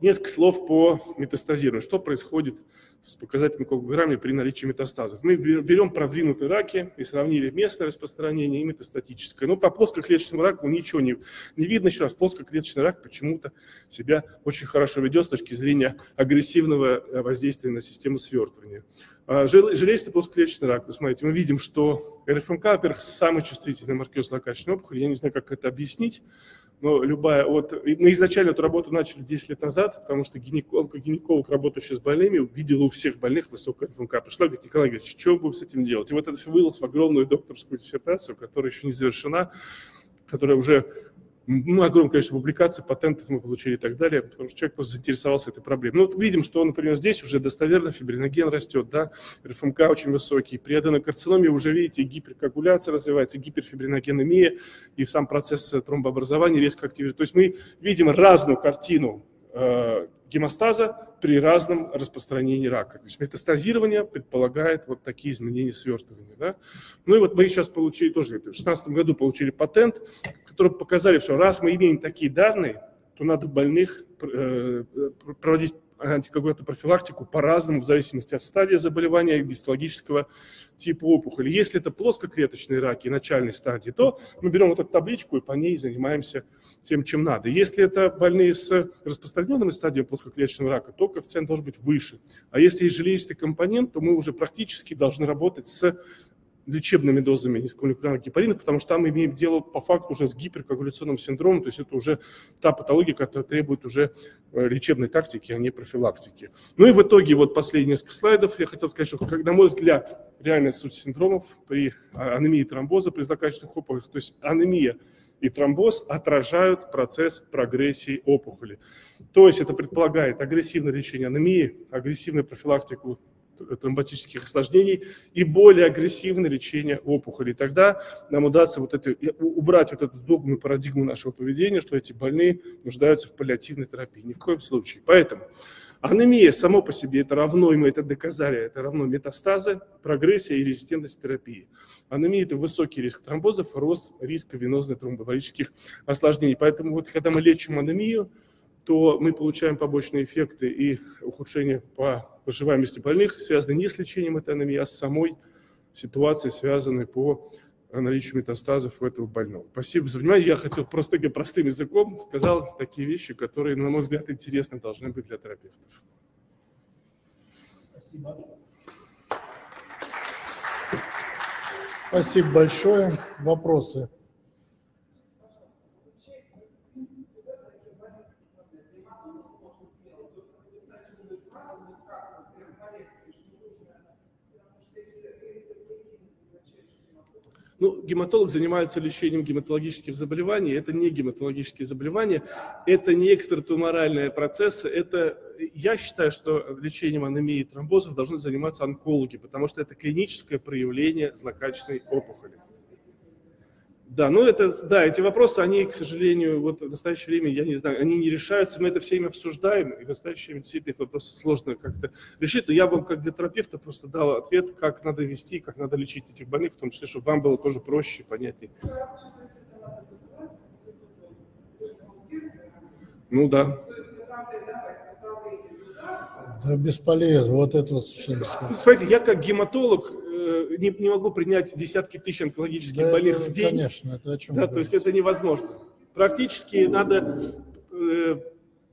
Несколько слов по метастазированию. Что происходит с показателями когограмме при наличии метастазов? Мы берем продвинутые раки и сравнили местное распространение и метастатическое. Но по плоскоклеточному раку ничего не, не видно. Еще раз, плоскоклеточный рак почему-то себя очень хорошо ведет с точки зрения агрессивного э, воздействия на систему свертывания. А, железистый плоскоклеточный рак, вы смотрите, мы видим, что РФМК, во-первых, самый чувствительный маркер злокачественной опухоли. Я не знаю, как это объяснить но любая, вот, мы изначально эту работу начали 10 лет назад, потому что гинеколог, гинеколог работающий с больными, увидел у всех больных высокая ФМК. Пришла, говорит, Николай Георгиевич, что будем с этим делать? И вот это все вылилось в огромную докторскую диссертацию, которая еще не завершена, которая уже ну, огромное количество публикаций, патентов мы получили и так далее, потому что человек просто заинтересовался этой проблемой. Ну, вот видим, что, например, здесь уже достоверно фибриноген растет, да, РФМК очень высокий, при аденокарциноме уже, видите, гиперкоагуляция развивается, гиперфибриногенемия, и сам процесс тромбообразования резко активируется. То есть мы видим разную картину э, гемостаза при разном распространении рака. То есть метастазирование предполагает вот такие изменения свертывания. Да? Ну и вот мы сейчас получили тоже, в 2016 году получили патент, который показали, что раз мы имеем такие данные, то надо больных э, проводить антикоагулянтную профилактику по-разному, в зависимости от стадии заболевания и гистологического типа опухоли. Если это плоскоклеточные раки начальной стадии, то мы берем вот эту табличку и по ней занимаемся тем, чем надо. Если это больные с распространенными стадиями плоскоклеточного рака, то коэффициент должен быть выше. А если есть железистый компонент, то мы уже практически должны работать с лечебными дозами низкомолекулярных гепаринов, потому что там мы имеем дело по факту уже с гиперкоагуляционным синдромом, то есть это уже та патология, которая требует уже э, лечебной тактики, а не профилактики. Ну и в итоге, вот последние несколько слайдов, я хотел сказать, что, как, на мой взгляд, реальная суть синдромов при а, анемии тромбоза, при злокачественных опухолях, то есть анемия и тромбоз отражают процесс прогрессии опухоли. То есть это предполагает агрессивное лечение анемии, агрессивную профилактику тромботических осложнений и более агрессивное лечение опухолей. Тогда нам удастся вот это, убрать вот эту догму и парадигму нашего поведения, что эти больные нуждаются в паллиативной терапии. Ни в коем случае. Поэтому анемия само по себе это равно, и мы это доказали, это равно метастазы, прогрессия и резистентность терапии. Анемия – это высокий риск тромбозов, рост риска венозных тромбовалических осложнений. Поэтому вот когда мы лечим анемию, то мы получаем побочные эффекты и ухудшение по выживаемости больных, связанные не с лечением этой анемии, а с самой ситуацией, связанной по наличию метастазов у этого больного. Спасибо за внимание. Я хотел просто таким простым языком сказал такие вещи, которые, на мой взгляд, интересны должны быть для терапевтов. Спасибо. Спасибо большое. Вопросы? Ну, гематолог занимается лечением гематологических заболеваний. Это не гематологические заболевания, это не экстратуморальные процессы. Это, я считаю, что лечением анемии и тромбозов должны заниматься онкологи, потому что это клиническое проявление злокачественной опухоли. Да, ну это, да, эти вопросы, они, к сожалению, вот в настоящее время, я не знаю, они не решаются, мы это все время обсуждаем, и в настоящее время действительно их вопросы сложно как-то решить, но я вам, как для терапевта, просто дал ответ, как надо вести, как надо лечить этих больных, в том числе, чтобы вам было тоже проще, понятнее. Ну да. Да бесполезно, вот это вот Смотрите, я как гематолог не, не могу принять десятки тысяч онкологических да, больных это, в день. Конечно, это о чем да, то есть это невозможно. Практически надо э,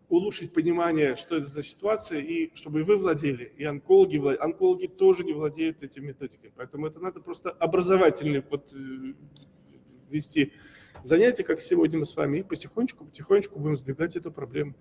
улучшить понимание, что это за ситуация, и чтобы вы владели, и онкологи, онкологи тоже не владеют этими методиками. Поэтому это надо просто образовательно вот, э, вести занятия, как сегодня мы с вами, и потихонечку, потихонечку будем сдвигать эту проблему.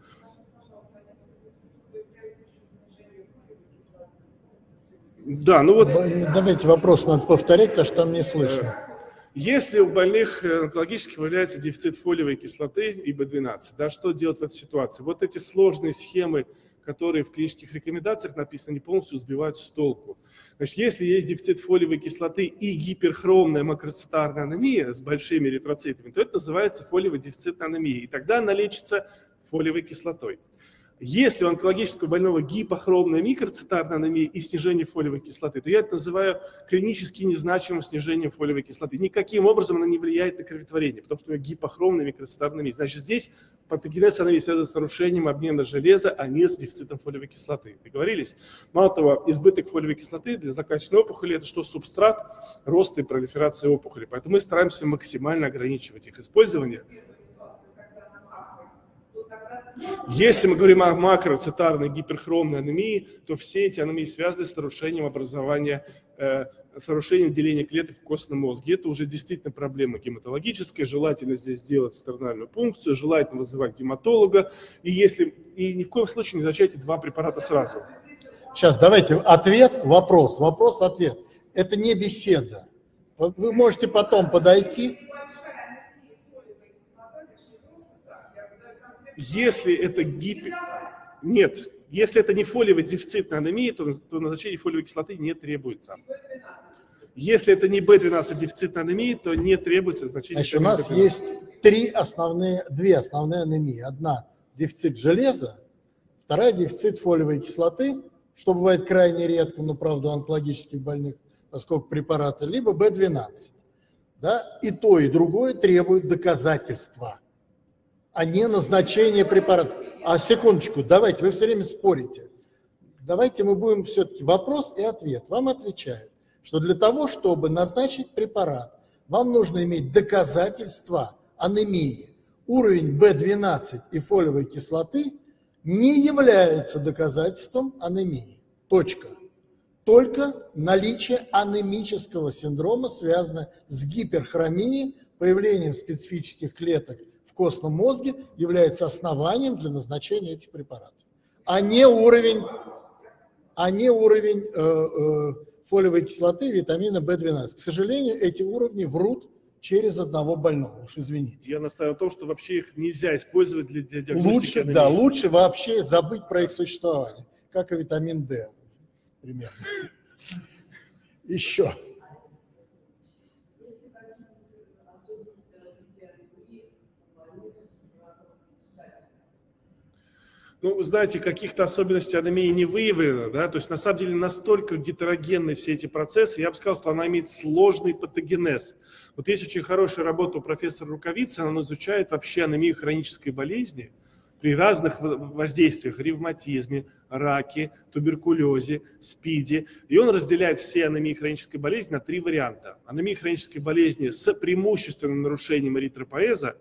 Да, ну вот... Давайте вопрос надо повторять, потому что там не слышно. Э, если у больных э, онкологически выявляется дефицит фолиевой кислоты и B12, да, что делать в этой ситуации? Вот эти сложные схемы, которые в клинических рекомендациях написаны, не полностью сбивают с толку. Значит, если есть дефицит фолиевой кислоты и гиперхромная макроцитарная анемия с большими эритроцитами, то это называется фолиевой дефицитной анемией. И тогда она лечится фолиевой кислотой. Если у онкологического больного гипохромная микроцитарная анемия и снижение фолиевой кислоты, то я это называю клинически незначимым снижением фолиевой кислоты. Никаким образом она не влияет на кроветворение, потому что у нее гипохромная микроцитарная анемия. Значит, здесь патогенез анемии связан с нарушением обмена железа, а не с дефицитом фолиевой кислоты. Договорились? Мало того, избыток фолиевой кислоты для злокачественной опухоли – это что? Субстрат роста и пролиферации опухоли. Поэтому мы стараемся максимально ограничивать их использование. Если мы говорим о макроцитарной гиперхромной анемии, то все эти анемии связаны с нарушением образования, э, с нарушением деления клеток в костном мозге. Это уже действительно проблема гематологическая. Желательно здесь сделать стернальную пункцию, желательно вызывать гематолога. И, если, и ни в коем случае не назначайте два препарата сразу. Сейчас давайте ответ, вопрос, вопрос, ответ. Это не беседа. Вы можете потом подойти Если это гипер... Нет, если это не фолиевая дефицитная анемия, то, то назначение фолиевой кислоты не требуется. Если это не B12 дефицитная анемия, то не требуется значение. Значит, у нас есть три основные, две основные анемии. Одна дефицит железа, вторая дефицит фолиевой кислоты, что бывает крайне редко, но правда у онкологических больных, поскольку препараты, либо B12. Да? И то, и другое требует доказательства а не назначение препарата. А секундочку, давайте, вы все время спорите. Давайте мы будем все-таки вопрос и ответ. Вам отвечают, что для того, чтобы назначить препарат, вам нужно иметь доказательства анемии. Уровень B12 и фолиевой кислоты не являются доказательством анемии. Точка. Только наличие анемического синдрома связано с гиперхромией, появлением специфических клеток костном мозге является основанием для назначения этих препаратов, а не уровень, а не уровень э, э, фолиевой кислоты витамина В12. К сожалению, эти уровни врут через одного больного, уж извините. Я настаиваю на том, что вообще их нельзя использовать для диагностики. Лучше, анемии. да, лучше вообще забыть про их существование, как и витамин D, примерно. Еще. Ну, вы знаете, каких-то особенностей анемии не выявлено, да, то есть на самом деле настолько гетерогенны все эти процессы, я бы сказал, что она имеет сложный патогенез. Вот есть очень хорошая работа у профессора Рукавицы, она изучает вообще анемию хронической болезни, при разных воздействиях, ревматизме, раке, туберкулезе, СПИДе. И он разделяет все анемии хронической болезни на три варианта. Анемия хронической болезни с преимущественным нарушением эритропоэза,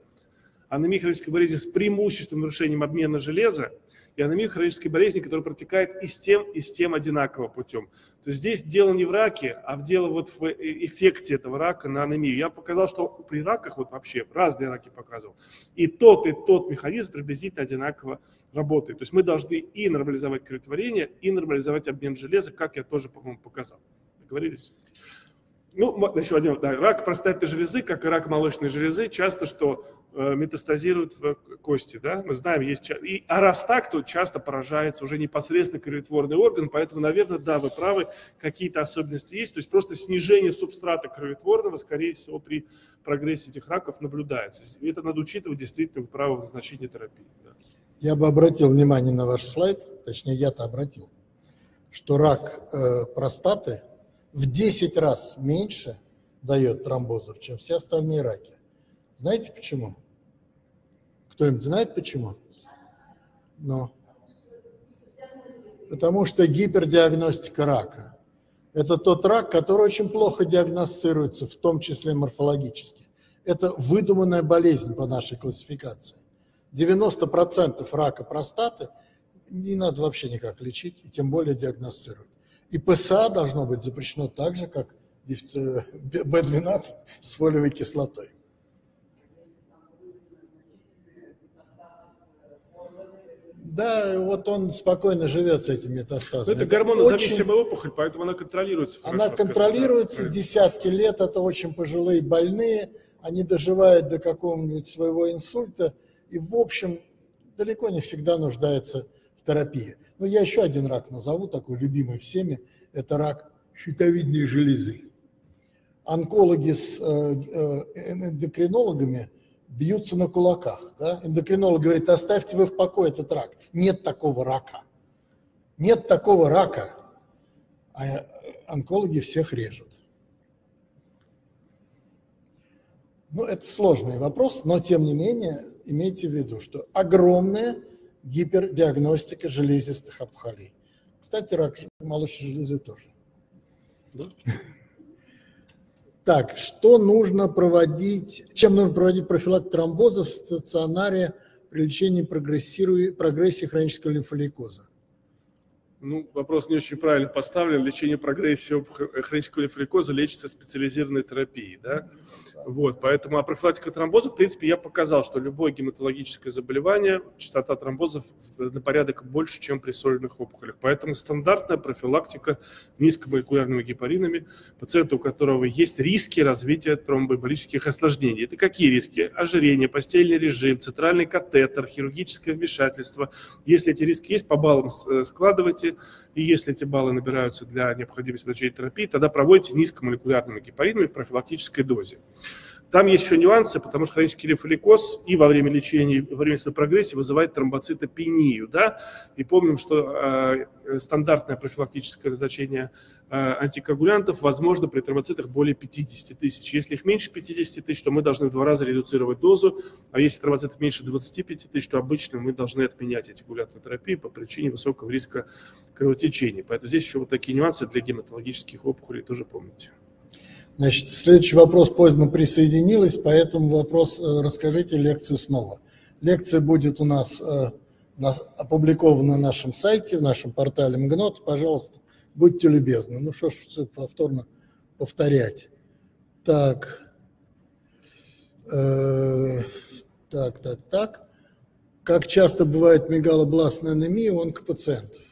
анемия хронической болезни с преимущественным нарушением обмена железа и анемию хронической болезни, которая протекает и с тем, и с тем одинаково путем. То есть здесь дело не в раке, а в дело вот в эффекте этого рака на анемию. Я показал, что при раках, вот вообще разные раки показывал, и тот, и тот механизм приблизительно одинаково работает. То есть мы должны и нормализовать кроветворение, и нормализовать обмен железа, как я тоже, по-моему, показал. Договорились? Ну, еще один, да, рак простатной железы, как и рак молочной железы, часто что Э, метастазируют в кости, да, мы знаем, есть, и, а раз так, то часто поражается уже непосредственно кроветворный орган, поэтому, наверное, да, вы правы, какие-то особенности есть, то есть просто снижение субстрата кроветворного, скорее всего, при прогрессе этих раков наблюдается. И это надо учитывать, действительно, в назначении терапии. Да. Я бы обратил внимание на ваш слайд, точнее, я-то обратил, что рак э, простаты в 10 раз меньше дает тромбозов, чем все остальные раки. Знаете почему? Кто-нибудь знает почему? Но. Потому что гипердиагностика рака. Это тот рак, который очень плохо диагностируется, в том числе морфологически. Это выдуманная болезнь по нашей классификации. 90% рака простаты не надо вообще никак лечить, и тем более диагностировать. И ПСА должно быть запрещено так же, как B12 с фолиевой кислотой. Да, вот он спокойно живет с этими метастазами. это гормонозависимая очень... опухоль, поэтому она контролируется. Она хорошо, контролируется так, десятки лет, это очень пожилые больные, они доживают до какого-нибудь своего инсульта, и, в общем, далеко не всегда нуждаются в терапии. Но я еще один рак назову, такой любимый всеми, это рак щитовидной железы. Онкологи с э, э, эндокринологами бьются на кулаках. Да? Эндокринолог говорит, оставьте вы в покое этот рак. Нет такого рака. Нет такого рака. А онкологи всех режут. Ну, это сложный вопрос, но тем не менее имейте в виду, что огромная гипердиагностика железистых опухолей. Кстати, рак молочной железы тоже. Да? Так, что нужно проводить, чем нужно проводить профилактику тромбоза в стационаре при лечении прогрессии хронического лимфолейкоза? Ну, вопрос не очень правильно поставлен. Лечение прогрессии хронического лимфолейкоза лечится специализированной терапией. Да? Вот, поэтому а профилактика тромбозов, в принципе, я показал, что любое гематологическое заболевание, частота тромбозов на порядок больше, чем при сольных опухолях. Поэтому стандартная профилактика низкомолекулярными гепаринами пациента, у которого есть риски развития тромбоэмболических осложнений. Это какие риски? Ожирение, постельный режим, центральный катетер, хирургическое вмешательство. Если эти риски есть, по баллам э, складывайте. И если эти баллы набираются для необходимости начала терапии, тогда проводите низкомолекулярными гепаринами в профилактической дозе. Там есть еще нюансы, потому что хронический лимфоликоз и во время лечения, и во время своей прогрессии вызывает тромбоцитопению. Да? И помним, что э, стандартное профилактическое назначение э, антикоагулянтов возможно при тромбоцитах более 50 тысяч. Если их меньше 50 тысяч, то мы должны в два раза редуцировать дозу, а если тромбоцитов меньше 25 тысяч, то обычно мы должны отменять антикоагулянтную терапию по причине высокого риска кровотечения. Поэтому здесь еще вот такие нюансы для гематологических опухолей тоже помните. Значит, следующий вопрос поздно присоединилась, поэтому вопрос, э, расскажите лекцию снова. Лекция будет у нас э, опубликована на нашем сайте, в нашем портале МГНОТ. Пожалуйста, будьте любезны. Ну что ж повторно повторять. Так, э, так, так, так. Как часто бывает мегалобластная анемия у онкопациентов?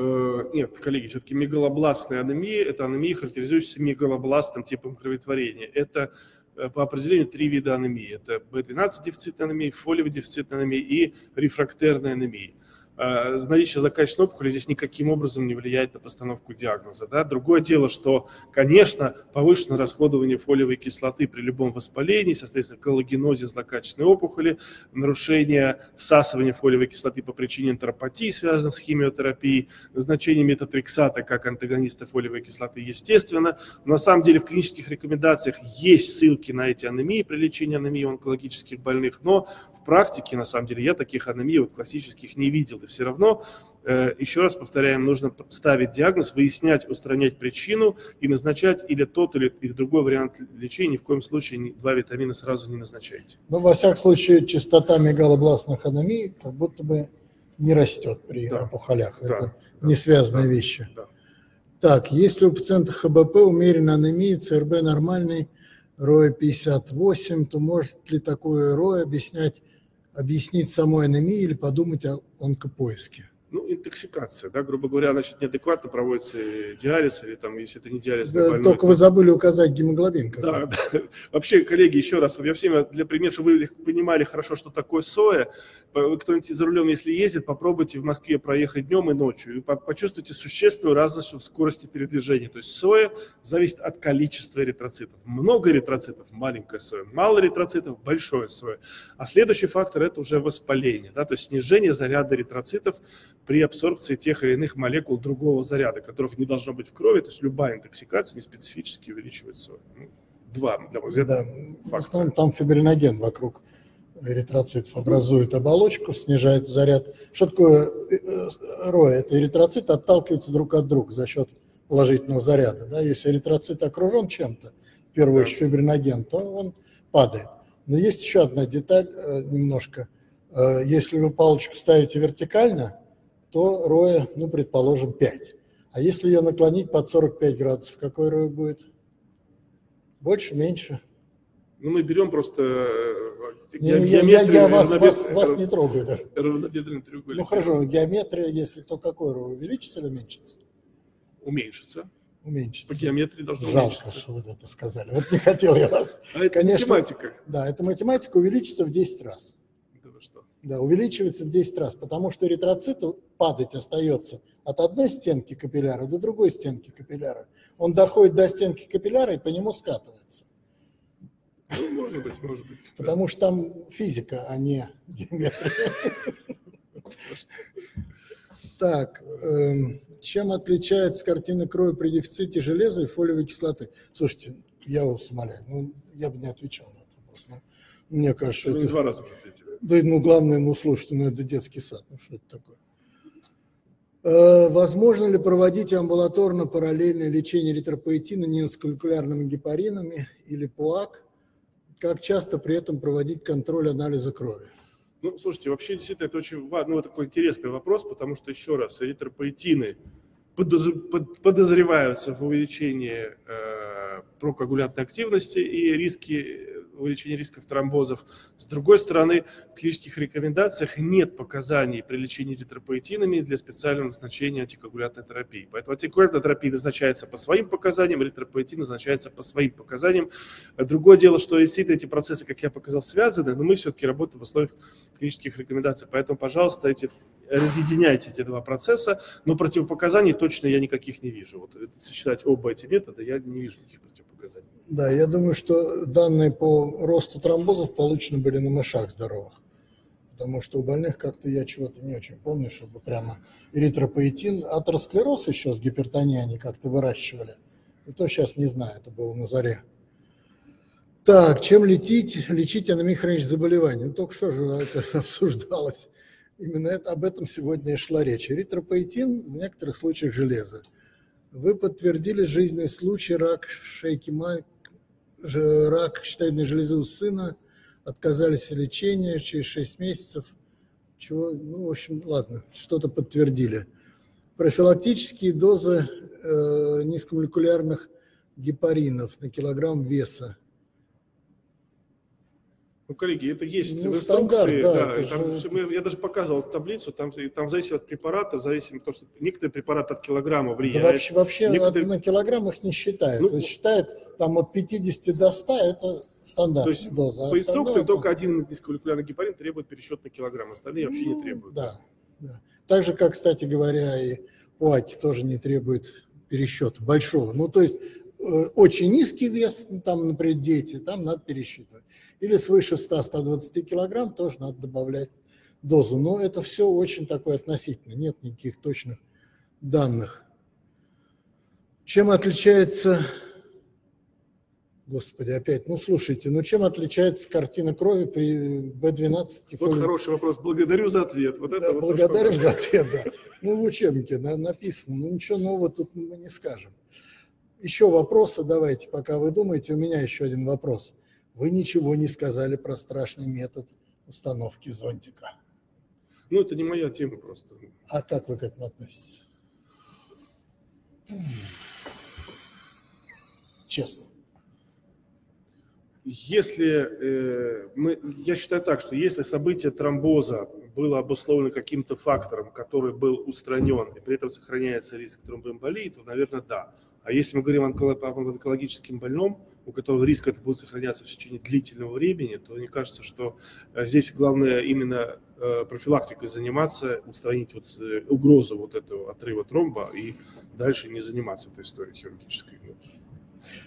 Э, нет, коллеги, все-таки мегалобластная анемия – это анемия, характеризующаяся мегалобластным типом кроветворения. Это э, по определению три вида анемии. Это B12 дефицитная анемия, фолиевая дефицитная анемия и рефрактерная анемия. Э, наличие злокачественной опухоли здесь никаким образом не влияет на постановку диагноза. Да? Другое дело, что, конечно, повышенное расходование фолиевой кислоты при любом воспалении, соответственно, коллагенозе злокачественной опухоли, нарушение всасывания фолиевой кислоты по причине энтеропатии, связанных с химиотерапией, назначение метатриксата как антагониста фолиевой кислоты, естественно. Но на самом деле в клинических рекомендациях есть ссылки на эти анемии при лечении анемии онкологических больных, но в практике, на самом деле, я таких анемий вот классических не видел. Все равно, э, еще раз повторяем, нужно ставить диагноз, выяснять, устранять причину и назначать или тот, или, или другой вариант лечения. Ни в коем случае два витамина сразу не назначайте. Ну, во всяком случае, частота мегалобластных анемий как будто бы не растет при да. опухолях. Да. Это да. не связанные да. вещи. Да. Так, если у пациента ХБП умеренная анемия, ЦРБ нормальный, РОЭ 58, то может ли такое РОЭ объяснять, объяснить самой анемии или подумать о онкопоиске? ну, интоксикация, да, грубо говоря, значит, неадекватно проводится диализ, или там, если это не диализ, да, больной, только вы забыли указать гемоглобин. Да, да. Вообще, коллеги, еще раз, вот я всем для примера, чтобы вы понимали хорошо, что такое соя, кто-нибудь за рулем, если ездит, попробуйте в Москве проехать днем и ночью, и почувствуйте существенную разницу в скорости передвижения. То есть соя зависит от количества эритроцитов. Много эритроцитов – маленькая соя, мало эритроцитов – большое соя. А следующий фактор – это уже воспаление, да, то есть снижение заряда эритроцитов при абсорбции тех или иных молекул другого заряда, которых не должно быть в крови, то есть любая интоксикация не специфически увеличивает соль. Ну, два, для мой взгляд, да. фактора. В основном там фибриноген вокруг эритроцитов образует оболочку, снижает заряд. Что такое э, э, роя? Это эритроциты отталкиваются друг от друга за счет положительного заряда. Да? Если эритроцит окружен чем-то, в первую очередь фибриноген, то он падает. Но есть еще одна деталь э, немножко. Если вы палочку ставите вертикально, то роя, ну, предположим, 5. А если ее наклонить под 45 градусов, какой рой будет? Больше, меньше? Ну, мы берем просто э, не, я, я, я вас, вас, вас не трогаю даже. Равнобедренный треугольник. Ну, хорошо, геометрия, если то какой увеличится или уменьшится? Уменьшится. Уменьшится. По геометрии должно Жалко, уменьшиться. что вы это сказали. Вот не хотел я вас. А это Конечно, математика. Да, это математика увеличится в 10 раз. Да что? Да, увеличивается в 10 раз, потому что эритроцит падать остается от одной стенки капилляра до другой стенки капилляра. Он доходит до стенки капилляра и по нему скатывается. Ну, может быть, может быть. Потому да. что там физика, а не геометрия. Так, эм, чем отличается картина крови при дефиците железа и фолиевой кислоты? Слушайте, я вас умоляю, ну, я бы не отвечал на этот вопрос. Мне кажется, это... Два раза Да, ну, главное, ну, слушайте, ну, это детский сад, ну, что это такое? Э, возможно ли проводить амбулаторно параллельное лечение эритропоэтина неоскалькулярными гепаринами или ПУАК? Как часто при этом проводить контроль анализа крови? Ну, слушайте, вообще действительно это очень ну, такой интересный вопрос, потому что, еще раз, эритропоэтины подозреваются в увеличении э, прокоагулянтной активности и риски увеличения рисков тромбозов. С другой стороны, в клинических рекомендациях нет показаний при лечении эритропоэтинами для специального назначения антикоагулянтной терапии. Поэтому антикоагулянтная терапия назначается по своим показаниям, эритропоэтин назначается по своим показаниям. Другое дело, что действительно эти процессы, как я показал, связаны, но мы все-таки работаем в условиях клинических рекомендаций. Поэтому, пожалуйста, эти разъединяйте эти два процесса, но противопоказаний точно я никаких не вижу. Вот сочетать оба эти метода, я не вижу никаких противопоказаний. Да, я думаю, что данные по росту тромбозов получены были на мышах здоровых. Потому что у больных как-то я чего-то не очень помню, чтобы прямо эритропоэтин, атеросклероз еще с гипертонией они как-то выращивали. И то сейчас не знаю, это было на заре. Так, чем лечить, лечить анемию хронических заболеваний? Ну, только что же это обсуждалось. Именно это, об этом сегодня и шла речь. Эритропоэтин, в некоторых случаях железо. Вы подтвердили жизненный случай рак шейки рак щитовидной железы у сына, отказались от лечения через 6 месяцев. Чего, ну, в общем, ладно, что-то подтвердили. Профилактические дозы э, низкомолекулярных гепаринов на килограмм веса – ну, коллеги, это есть ну, в инструкции. Да, да, там, же... мы, я даже показывал таблицу, там, там зависит от препарата, зависит от что некоторые препараты от килограмма влияют. Да вообще, вообще некоторые... на килограммах не считают. Ну, считают там от 50 до 100 это стандартная то есть доза. А по инструкции только один низкомолекулярный гепарин требует пересчет на килограмм, остальные вообще ну, не требуют. Да. да. Так же, как, кстати говоря, и ПУАКи тоже не требует пересчета большого. Ну, то есть э, очень низкий вес, ну, там, например, дети, там надо пересчитывать. Или свыше 100-120 килограмм тоже надо добавлять дозу. Но это все очень такое относительно, нет никаких точных данных. Чем отличается Господи, опять. Ну, слушайте, ну чем отличается картина крови при B12? Вот хороший вопрос. Благодарю за ответ. Вот это да, вот благодарю за ответ, да. Ну, в учебнике да, написано. Ну, ничего нового тут мы не скажем. Еще вопросы давайте, пока вы думаете. У меня еще один вопрос. Вы ничего не сказали про страшный метод установки зонтика. Ну, это не моя тема просто. А как вы к этому относитесь? Честно если э, мы, я считаю так, что если событие тромбоза было обусловлено каким-то фактором, который был устранен, и при этом сохраняется риск тромбоэмболии, то, наверное, да. А если мы говорим об онкологическом больном, у которого риск это будет сохраняться в течение длительного времени, то мне кажется, что э, здесь главное именно э, профилактикой заниматься, устранить вот э, угрозу вот этого отрыва тромба и дальше не заниматься этой историей хирургической.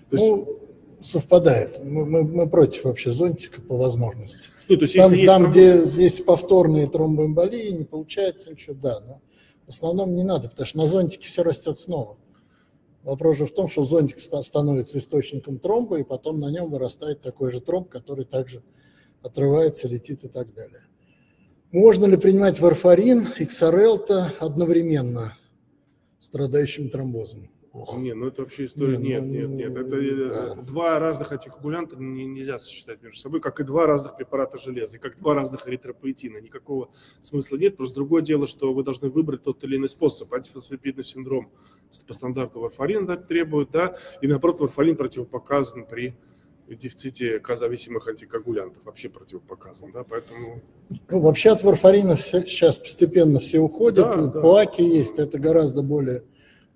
То есть, ну, совпадает. Мы, мы, мы против вообще зонтика по возможности. Ну, то есть, там, если там где есть повторные тромбоэмболии, не получается ничего, да, но в основном не надо, потому что на зонтике все растет снова. Вопрос же в том, что зонтик становится источником тромба, и потом на нем вырастает такой же тромб, который также отрывается, летит и так далее. Можно ли принимать варфарин, XRL-то одновременно страдающим тромбозом? Ох. Не, ну это вообще история. Не, нет, ну, нет, нет. Это э, да. два разных антикоагулянта не, нельзя сочетать между собой, как и два разных препарата железа, и как два разных эритропоэтина. Никакого смысла нет. Просто другое дело, что вы должны выбрать тот или иной способ. Антифосфолипидный синдром по стандарту варфарина требует, да, и наоборот варфарин противопоказан при дефиците казависимых антикоагулянтов вообще противопоказан, да, поэтому... Ну, вообще от варфарина все, сейчас постепенно все уходят, да, да. есть, это гораздо более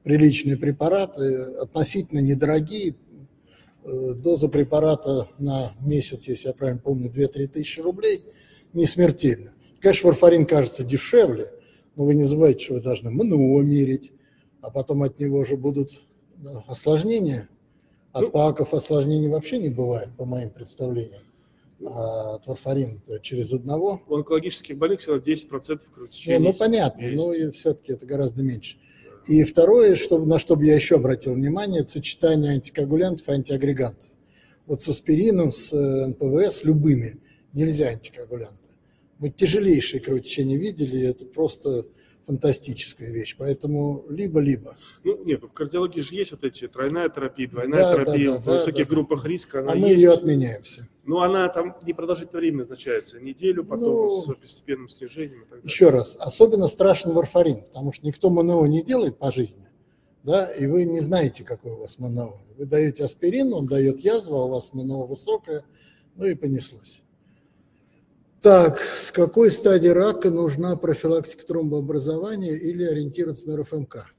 приличные препараты, относительно недорогие. Э, доза препарата на месяц, если я правильно помню, 2-3 тысячи рублей, не смертельно. Конечно, варфарин кажется дешевле, но вы не забывайте, что вы должны МНО мерить, а потом от него уже будут э, осложнения. От ну, паков осложнений вообще не бывает, по моим представлениям. А от варфарина через одного. У онкологических больных всегда 10% кровотечения. Не, ну понятно, но и все-таки это гораздо меньше. И второе, что, на что бы я еще обратил внимание, это сочетание антикоагулянтов и антиагрегантов. Вот с аспирином, с э, НПВС, любыми нельзя антикоагулянты. Мы тяжелейшие кровотечения видели, это просто фантастическая вещь. Поэтому либо-либо. Ну, нет, в кардиологии же есть вот эти тройная терапия, двойная да, терапия. Да, да, в высоких да, группах риска она а мы есть. ее отменяем все. Ну, она там непродолжительное время назначается. Неделю, потом ну, с постепенным снижением. И так далее. Еще раз, особенно страшен варфарин, потому что никто МНО не делает по жизни. Да, и вы не знаете, какой у вас МНО. Вы даете аспирин, он дает язву, а у вас МНО высокое, ну и понеслось. Так, с какой стадии рака нужна профилактика тромбообразования или ориентироваться на РФМК?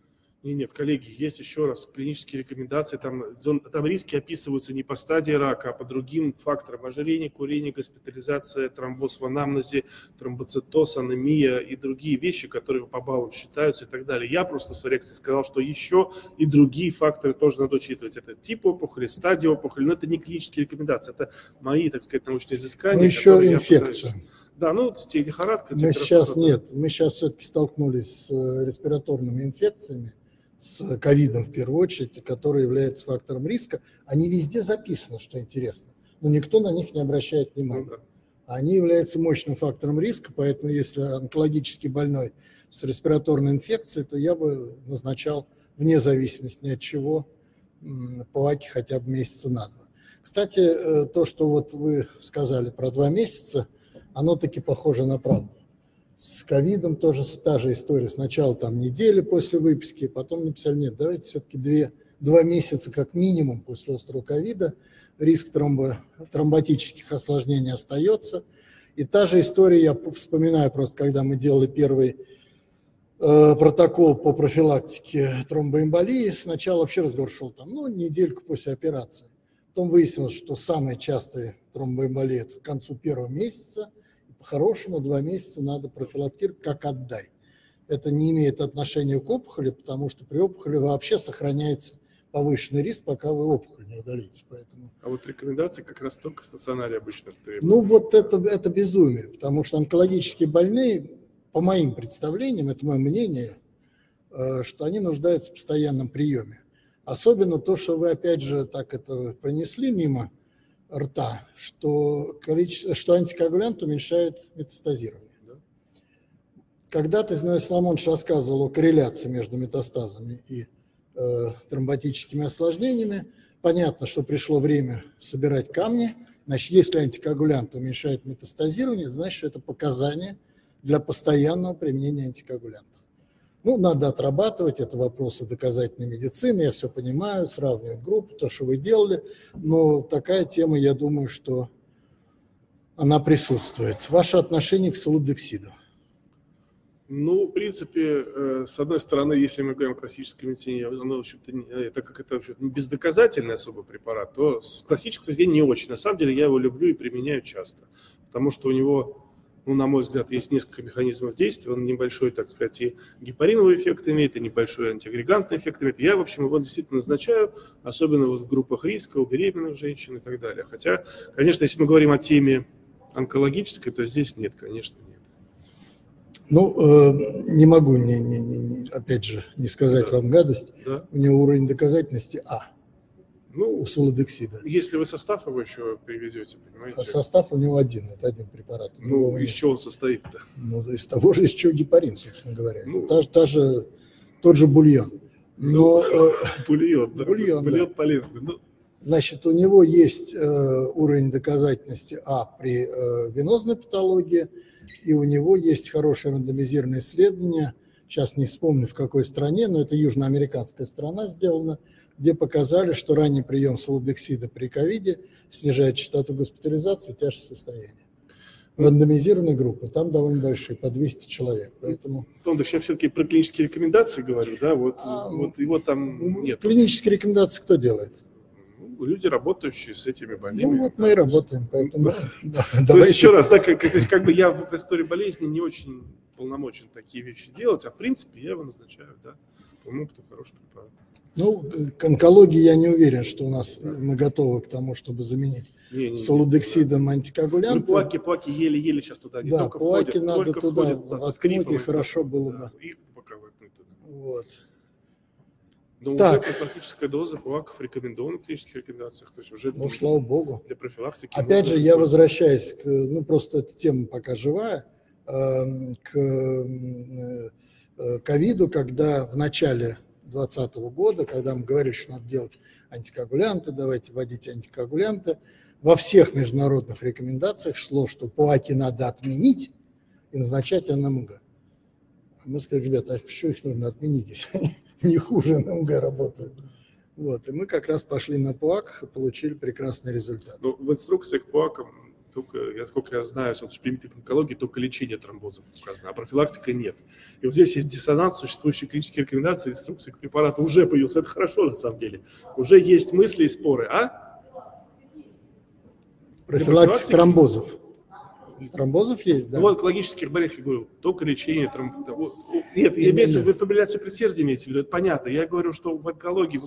И нет, коллеги, есть еще раз клинические рекомендации, там, зон, там риски описываются не по стадии рака, а по другим факторам. Ожирение, курение, госпитализация, тромбоз в анамнезе, тромбоцитоз, анемия и другие вещи, которые по баллам считаются и так далее. Я просто в своей лекции сказал, что еще и другие факторы тоже надо учитывать. Это тип опухоли, стадия опухоли, но это не клинические рекомендации, это мои, так сказать, научные изыскания. Ну, еще инфекцию. Да, ну, лихорадка. Мы сейчас нет, мы сейчас все-таки столкнулись с э, респираторными инфекциями с ковидом в первую очередь, который является фактором риска, они везде записаны, что интересно, но никто на них не обращает внимания. Ну они являются мощным фактором риска, поэтому если онкологически больной с респираторной инфекцией, то я бы назначал вне зависимости ни от чего палаки хотя бы месяца на два. Кстати, э, то, что вот вы сказали про два месяца, оно таки похоже на правду. С ковидом тоже та же история. Сначала там неделя после выписки, потом написали, нет, давайте все-таки две, два месяца как минимум после острого ковида. Риск тромбо, тромботических осложнений остается. И та же история, я вспоминаю просто, когда мы делали первый э, протокол по профилактике тромбоэмболии, сначала вообще разговор шел там, ну, недельку после операции. Потом выяснилось, что самые частые тромбоэмболии это к концу первого месяца – по-хорошему два месяца надо профилактировать, как отдай. это не имеет отношения к опухоли, потому что при опухоли вообще сохраняется повышенный риск, пока вы опухоль не удалите. Поэтому... А вот рекомендации как раз только стационаре обычно требуют. Ну вот это, это безумие, потому что онкологические больные, по моим представлениям, это мое мнение, э, что они нуждаются в постоянном приеме. Особенно то, что вы опять же так это пронесли мимо рта, что, количество, что антикоагулянт уменьшает метастазирование. Когда-то Зиновий Соломонович рассказывал о корреляции между метастазами и э, тромботическими осложнениями. Понятно, что пришло время собирать камни. Значит, если антикоагулянт уменьшает метастазирование, значит, что это показание для постоянного применения антикоагулянтов. Ну, надо отрабатывать, это вопросы доказательной медицины, я все понимаю, сравнивать группу, то, что вы делали, но такая тема, я думаю, что она присутствует. Ваше отношение к солодексиду? Ну, в принципе, э, с одной стороны, если мы говорим о классической медицине, оно, в общем-то, э, так как это вообще бездоказательный особый препарат, то с классической точки не очень. На самом деле я его люблю и применяю часто, потому что у него, ну, на мой взгляд, есть несколько механизмов действия. Он небольшой, так сказать, и гепариновый эффект имеет, и небольшой антиагрегантный эффект имеет. Я, в общем, его действительно назначаю, особенно вот в группах риска, у беременных женщин и так далее. Хотя, конечно, если мы говорим о теме онкологической, то здесь нет, конечно, нет. Ну, э, не могу, не, не, не, опять же, не сказать да. вам гадость. Да. У него уровень доказательности А. Ну, у солодексида. Если вы состав его еще привезете, понимаете? А состав у него один, это один препарат. Ну, из нет. чего он состоит-то? Ну, из того же, из чего гепарин, собственно говоря. Ну, та, та же, тот же бульон. Но, ну, бульон, да. Бульон, бульон да. полезный. Ну. Значит, у него есть э, уровень доказательности А при э, венозной патологии, и у него есть хорошее рандомизированное исследование, сейчас не вспомню в какой стране, но это южноамериканская страна сделана, где показали, что ранний прием солодексида при ковиде снижает частоту госпитализации и тяжесть состояния. Рандомизированная группа, там довольно большие, по 200 человек, поэтому... Он я все-таки про клинические рекомендации говорю, да, вот, а, вот его там ну, нет. Клинические рекомендации кто делает? люди, работающие с этими больными. Ну вот мы и работаем, поэтому... Да. Да, То есть еще раз, да, как, как, как бы я в истории болезни не очень полномочен такие вещи делать, а в принципе я его назначаю, да, моему опыту хороший препарат. Ну, к онкологии я не уверен, что у нас мы готовы к тому, чтобы заменить не, не, солудексидом не, антикоагулянты. Ну, плаки, плаки еле-еле сейчас туда не да, только плаки входят, надо только туда входят, воткнуть, и хорошо было бы. Да, и пока воткнуть туда. Вот. Но так. уже профилактическая доза ПУАКов рекомендована в клинических рекомендациях. То есть уже ну, слава богу. Для профилактики. Опять же, я возвращаюсь к, ну, просто эта тема пока живая, э, к э, ковиду, когда в начале 2020 года, когда мы говорили, что надо делать антикоагулянты, давайте вводить антикоагулянты, во всех международных рекомендациях шло, что ПУАКи надо отменить и назначать НМГ. Мы сказали, ребята, а почему их нужно отменить, если они не хуже НМГ работают. Вот, и мы как раз пошли на ПУАК и получили прекрасный результат. Ну, в инструкциях ПУАКом, только, я, сколько я знаю, с онкологии, только лечение тромбозов указано, а профилактика нет. И вот здесь есть диссонанс, существующие клинические рекомендации, инструкции к препарату уже появился. Это хорошо, на самом деле. Уже есть мысли и споры, а? Профилактика тромбозов. Тромбозов есть, да. Ну, вот логических болезней, говорю, только лечение тромбозов. Нет, я имею в виду фибрилляцию предсердия, имеете в виду, это понятно. Я говорю, что в онкологии...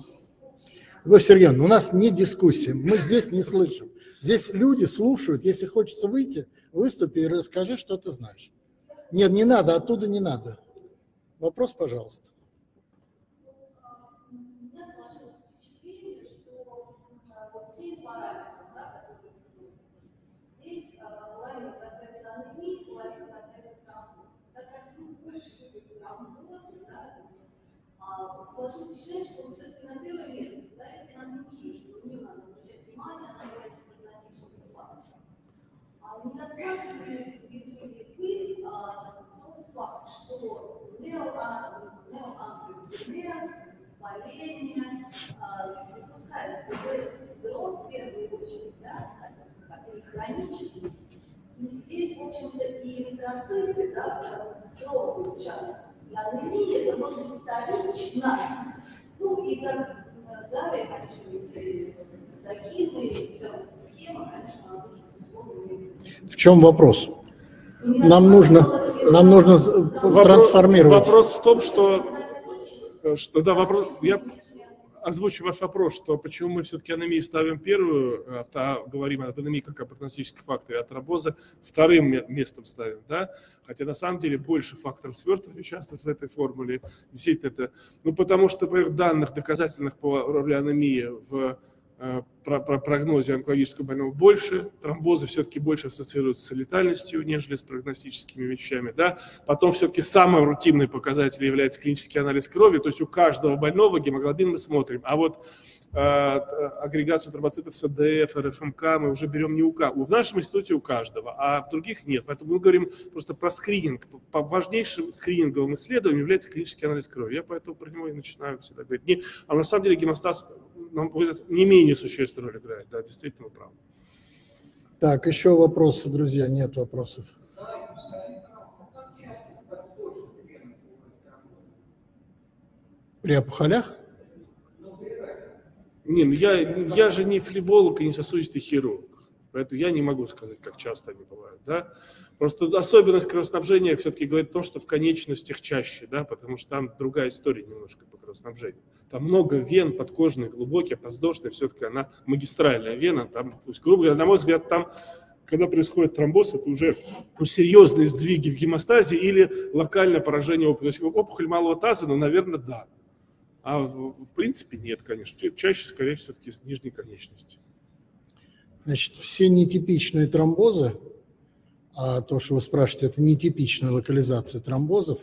Вы, Сергей, у нас не дискуссия, мы здесь не слышим. Здесь люди слушают, если хочется выйти, выступи и расскажи, что ты знаешь. Нет, не надо, оттуда не надо. Вопрос, пожалуйста. сложилось впечатление, что вы все-таки на первое место ставите анемию, что на нее надо обращать внимание, она является прогностическим фактором. Вы а, тот факт, что неоангиогенез, воспаление запускает ТБС-синдром в первую очередь, да, который хронический. И здесь, в общем-то, и да, второй участок, анемия, это может быть. Ну и как далее, конечно, если цитокины, вся схема, конечно, она тоже, безусловно, В чем вопрос? Нам нужно... нам нужно трансформировать. Вопрос в том, что, что да, вопрос, я озвучу ваш вопрос, что почему мы все-таки анемию ставим первую, а говорим об анемии как о прогностическом факторе, а тромбоза вторым местом ставим, да? Хотя на самом деле больше факторов свертывания участвует в этой формуле. Действительно это, ну потому что, например, данных доказательных по роли анемии в Э, про, про прогнозе онкологического больного больше, тромбозы все-таки больше ассоциируются с летальностью, нежели с прогностическими вещами. Да? Потом все-таки самым рутинным показателем является клинический анализ крови, то есть у каждого больного гемоглобин мы смотрим. А вот э, агрегацию тромбоцитов СДФ, РФМК мы уже берем не у кого. В нашем институте у каждого, а в других нет. Поэтому мы говорим просто про скрининг. По важнейшим скрининговым исследованием является клинический анализ крови. Я поэтому про него и начинаю всегда говорить. Не, а на самом деле гемостаз нам не менее существенную роль играет. Да, действительно, правы. Так, еще вопросы, друзья? Нет вопросов. При опухолях? Не, ну я, я же не флеболог и не сосудистый хирург, поэтому я не могу сказать, как часто они бывают. Да? Просто особенность кровоснабжения все-таки говорит о том, что в конечностях чаще, да, потому что там другая история немножко по кровоснабжению. Там много вен подкожных, глубоких, подвздошные, все-таки она магистральная вена. Там, то есть, грубо говоря, на мой взгляд, там когда происходит тромбоз, это уже ну, серьезные сдвиги в гемостазе или локальное поражение опухоли. Опухоль малого таза, ну, наверное, да. А в принципе нет, конечно. Чаще, скорее, все-таки нижней конечности. Значит, все нетипичные тромбозы а то, что вы спрашиваете, это нетипичная локализация тромбозов,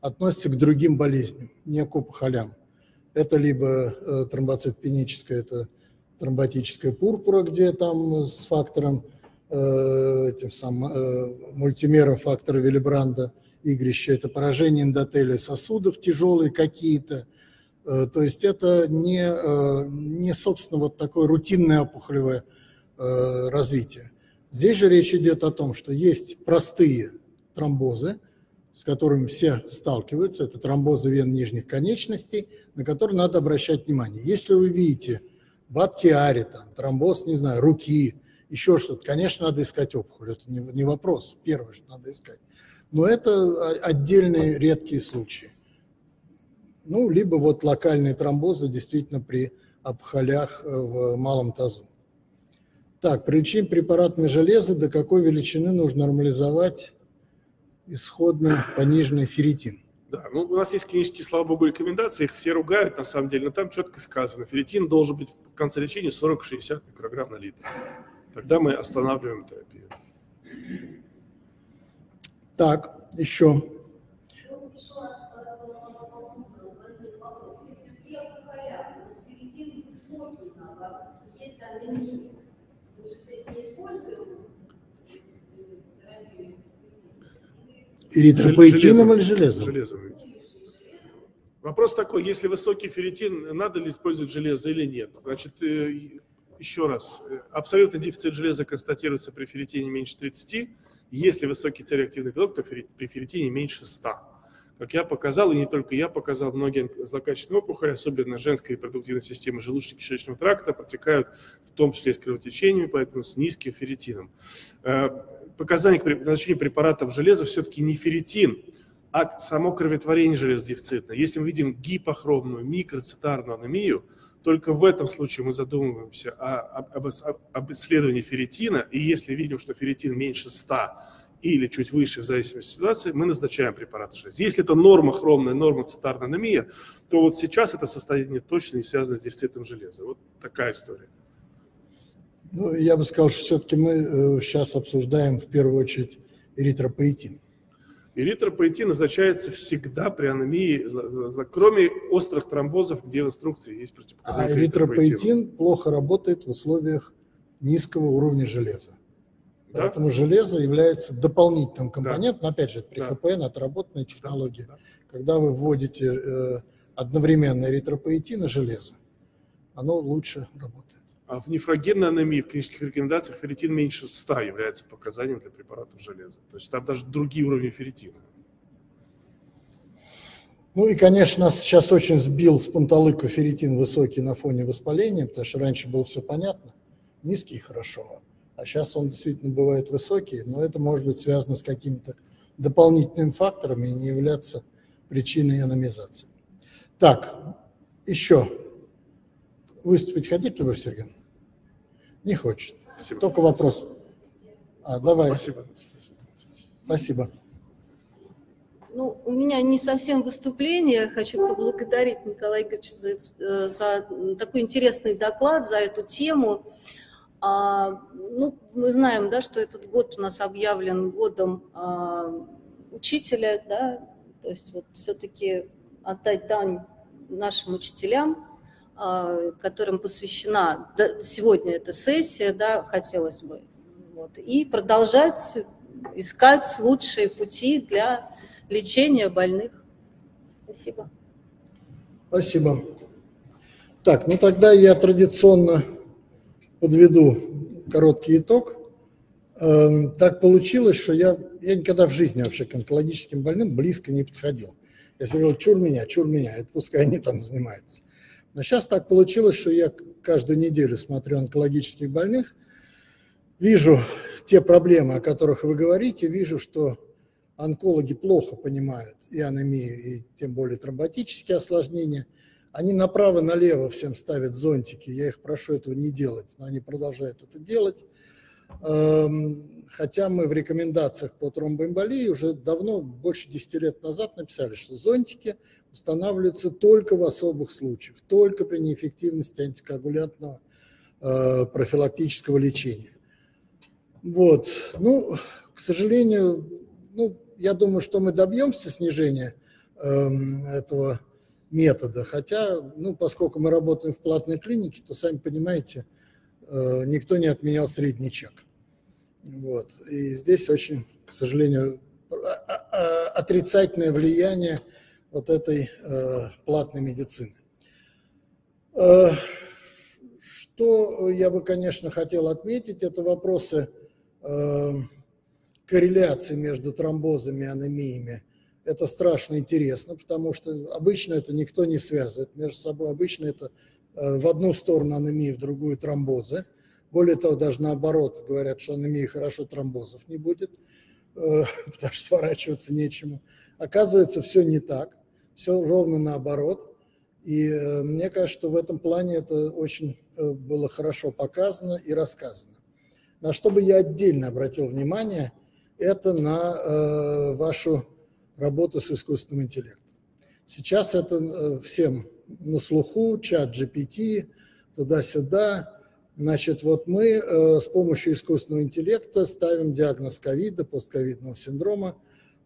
относится к другим болезням, не к опухолям. Это либо э, тромбоцит пеническая, это тромботическая пурпура, где там с фактором, э, этим самым э, мультимером фактора Виллибранда игрища, это поражение эндотелия сосудов тяжелые какие-то. То есть это не, не собственно, вот такое рутинное опухолевое развитие. Здесь же речь идет о том, что есть простые тромбозы, с которыми все сталкиваются, это тромбозы вен нижних конечностей, на которые надо обращать внимание. Если вы видите Баткиари, там, тромбоз, не знаю, руки, еще что-то, конечно, надо искать опухоль, это не, не вопрос, первое, что надо искать. Но это отдельные редкие случаи. Ну, либо вот локальные тромбозы действительно при опухолях э, в малом тазу. Так, при лечении препаратами железа до какой величины нужно нормализовать исходный пониженный ферритин? Да, ну у нас есть клинические, слава богу, рекомендации, их все ругают на самом деле, но там четко сказано, ферритин должен быть в конце лечения 40-60 микрограмм на литр. Тогда мы останавливаем терапию. Так, еще. Эритропоэтином или железом? Железом. Вопрос такой, если высокий ферритин, надо ли использовать железо или нет? Значит, э, еще раз, э, абсолютный дефицит железа констатируется при ферритине меньше 30, если высокий цереактивный белок, то при ферритине меньше 100. Как я показал, и не только я показал, многие злокачественные опухоли, особенно женской репродуктивной системы желудочно-кишечного тракта, протекают в том числе с кровотечениями, поэтому с низким ферритином. Э, показания к назначению препаратов железа все-таки не ферритин, а само кроветворение железодефицитное. Если мы видим гипохромную микроцитарную анемию, только в этом случае мы задумываемся о, об, об исследовании ферритина, и если видим, что ферритин меньше 100 или чуть выше, в зависимости от ситуации, мы назначаем препарат железа. Если это норма хромная, норма цитарная анемия, то вот сейчас это состояние точно не связано с дефицитом железа. Вот такая история. Ну, я бы сказал, что все-таки мы сейчас э, обсуждаем в первую очередь эритропоэтин. Эритропоэтин назначается всегда при анемии, кроме острых тромбозов, где в инструкции есть противопоказания. А эритропоэтин плохо работает в условиях низкого уровня железа. Да? Поэтому железо является дополнительным компонентом, да. опять же, при да. ХПН отработанная технология. Да. Когда вы вводите э, одновременно эритропоэтин и железо, оно лучше работает. А в нефрогенной в клинических рекомендациях ферритин меньше 100 является показанием для препаратов железа. То есть там даже другие уровни ферритина. Ну и, конечно, нас сейчас очень сбил с панталыку ферритин высокий на фоне воспаления, потому что раньше было все понятно, низкий хорошо, а сейчас он действительно бывает высокий, но это может быть связано с какими-то дополнительными факторами и не являться причиной аномизации. Так, еще. Выступить хотите, Любовь Сергеевна? Не хочет. Спасибо. Только вопрос. А, давай. Спасибо. Спасибо. Ну, у меня не совсем выступление. Хочу поблагодарить Николая Игоревича за, э, за такой интересный доклад, за эту тему. А, ну, мы знаем, да, что этот год у нас объявлен годом а, учителя, да, то есть вот все-таки отдать дань нашим учителям, которым посвящена сегодня эта сессия, да, хотелось бы, вот, и продолжать искать лучшие пути для лечения больных. Спасибо. Спасибо. Так, ну тогда я традиционно подведу короткий итог. Эм, так получилось, что я, я никогда в жизни вообще к онкологическим больным близко не подходил. Я говорил, чур меня, чур меня, это пускай они там занимаются. Но сейчас так получилось, что я каждую неделю смотрю онкологических больных, вижу те проблемы, о которых вы говорите, вижу, что онкологи плохо понимают и анемию, и тем более тромботические осложнения – они направо-налево всем ставят зонтики. Я их прошу этого не делать, но они продолжают это делать. Эм, хотя мы в рекомендациях по тромбоэмболии уже давно, больше 10 лет назад написали, что зонтики устанавливаются только в особых случаях, только при неэффективности антикоагулянтного э, профилактического лечения. Вот. Ну, к сожалению, ну, я думаю, что мы добьемся снижения э, этого метода. Хотя, ну, поскольку мы работаем в платной клинике, то, сами понимаете, э, никто не отменял средний чек. Вот. И здесь очень, к сожалению, отрицательное влияние вот этой э, платной медицины. Э, что я бы, конечно, хотел отметить, это вопросы корреляции между тромбозами и анемиями это страшно интересно, потому что обычно это никто не связывает между собой. Обычно это э, в одну сторону анемии, в другую тромбозы. Более того, даже наоборот, говорят, что анемии хорошо, тромбозов не будет, э, потому что сворачиваться нечему. Оказывается, все не так, все ровно наоборот. И э, мне кажется, что в этом плане это очень было хорошо показано и рассказано. На что бы я отдельно обратил внимание, это на вашу работу с искусственным интеллектом. Сейчас это э, всем на слуху, чат GPT, туда-сюда. Значит, вот мы э, с помощью искусственного интеллекта ставим диагноз ковида, постковидного синдрома.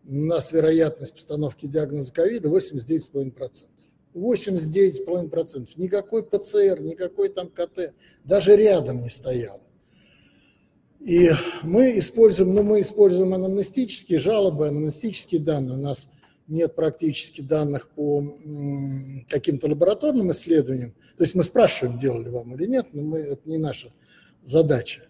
У нас вероятность постановки диагноза ковида 89,5%. 89,5%. Никакой ПЦР, никакой там КТ даже рядом не стояло. И мы используем, ну, мы используем анамнестические жалобы, анамнестические данные. У нас нет практически данных по каким-то лабораторным исследованиям. То есть мы спрашиваем, делали вам или нет, но мы, это не наша задача.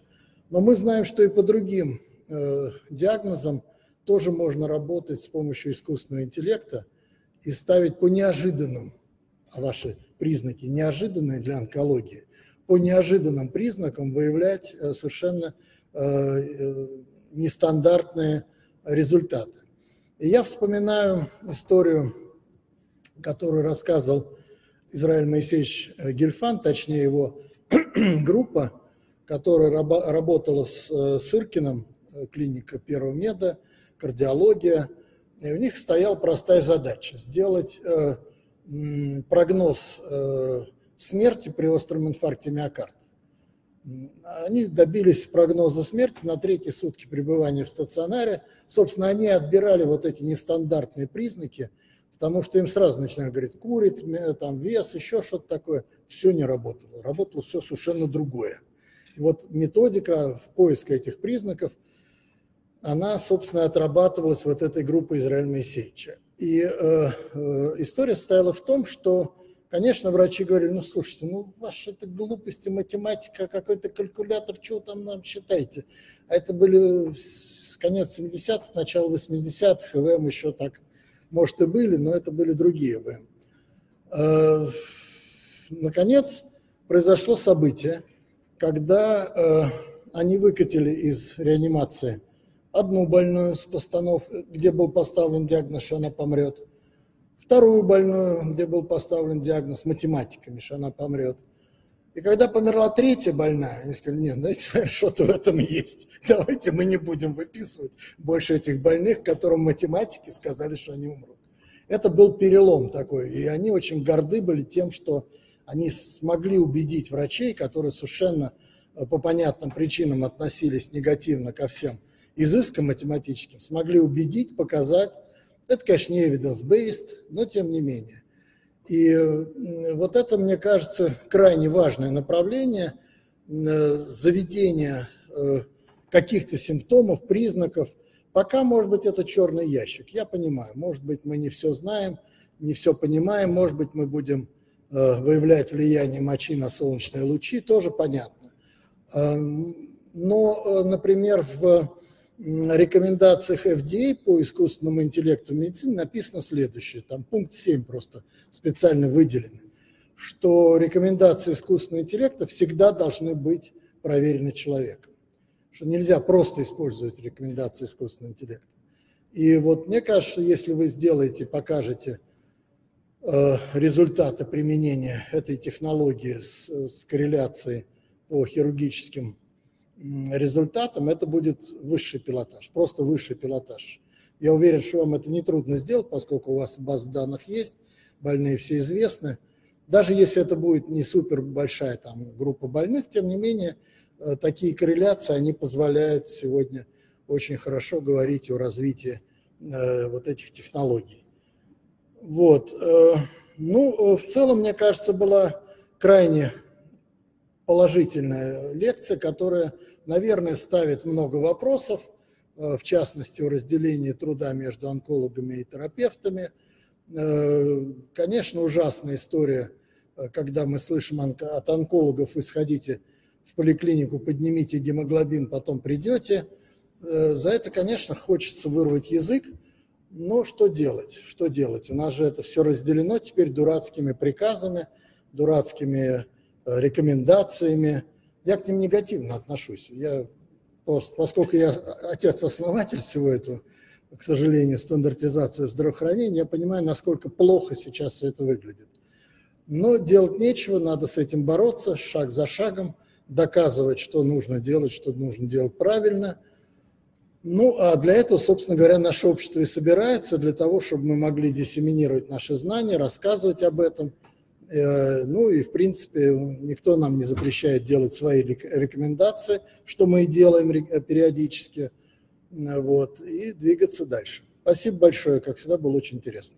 Но мы знаем, что и по другим э, диагнозам тоже можно работать с помощью искусственного интеллекта и ставить по неожиданным, а ваши признаки неожиданные для онкологии, по неожиданным признакам выявлять э, совершенно Э, э, нестандартные результаты. И я вспоминаю историю, которую рассказывал Израиль Моисеевич Гельфан, точнее его группа, которая работала с Сыркиным, клиника Первого меда, кардиология. И у них стояла простая задача – сделать прогноз смерти при остром инфаркте миокарда. Они добились прогноза смерти на третьи сутки пребывания в стационаре. Собственно, они отбирали вот эти нестандартные признаки, потому что им сразу начинали говорить, курит, там вес, еще что-то такое. Все не работало. Работало все совершенно другое. И вот методика в поиске этих признаков, она, собственно, отрабатывалась вот этой группой Израиль Моисеевича. И э, э, история состояла в том, что Конечно, врачи говорили, ну, слушайте, ну, ваши это глупости, математика, какой-то калькулятор, что там нам считаете? А это были конец 70-х, начало 80-х, ИВМ еще так, может, и были, но это были другие ИВМ. А, наконец, произошло событие, когда а, они выкатили из реанимации одну больную с постановкой, где был поставлен диагноз, что она помрет, вторую больную, где был поставлен диагноз математиками, что она помрет. И когда померла третья больная, они сказали, нет, знаете, что-то в этом есть. Давайте мы не будем выписывать больше этих больных, которым математики сказали, что они умрут. Это был перелом такой, и они очень горды были тем, что они смогли убедить врачей, которые совершенно э, по понятным причинам относились негативно ко всем изыскам математическим, смогли убедить, показать. Это, конечно, не evidence-based, но тем не менее. И вот это, мне кажется, крайне важное направление э, заведения э, каких-то симптомов, признаков. Пока, может быть, это черный ящик. Я понимаю, может быть, мы не все знаем, не все понимаем, может быть, мы будем Э, выявлять влияние мочи на солнечные лучи, тоже понятно. Но, например, в рекомендациях FDA по искусственному интеллекту в медицине написано следующее, там пункт 7 просто специально выделены, что рекомендации искусственного интеллекта всегда должны быть проверены человеком, что нельзя просто использовать рекомендации искусственного интеллекта. И вот мне кажется, если вы сделаете, покажете Э, результаты применения этой технологии с, с корреляцией по хирургическим результатам, это будет высший пилотаж, просто высший пилотаж. Я уверен, что вам это нетрудно сделать, поскольку у вас база данных есть, больные все известны. Даже если это будет не супер большая там, группа больных, тем не менее, э, такие корреляции, они позволяют сегодня очень хорошо говорить о развитии э, вот этих технологий. Вот. Э, ну, в целом, мне кажется, была крайне положительная лекция, которая, наверное, ставит много вопросов, э, в частности, о разделении труда между онкологами и терапевтами. Э, конечно, ужасная история, когда мы слышим от онкологов, вы сходите в поликлинику, поднимите гемоглобин, потом придете. За это, конечно, хочется вырвать язык, но что делать? Что делать? У нас же это все разделено теперь дурацкими приказами, дурацкими э, рекомендациями. Я к ним негативно отношусь. Я просто, поскольку я отец-основатель всего этого, к сожалению, стандартизация в здравоохранении, я понимаю, насколько плохо сейчас все это выглядит. Но делать нечего, надо с этим бороться, шаг за шагом, доказывать, что нужно делать, что нужно делать правильно – ну, а для этого, собственно говоря, наше общество и собирается, для того, чтобы мы могли диссеминировать наши знания, рассказывать об этом. Э, ну и, в принципе, никто нам не запрещает делать свои рекомендации, что мы и делаем периодически, э, вот, и двигаться дальше. Спасибо большое, как всегда, было очень интересно.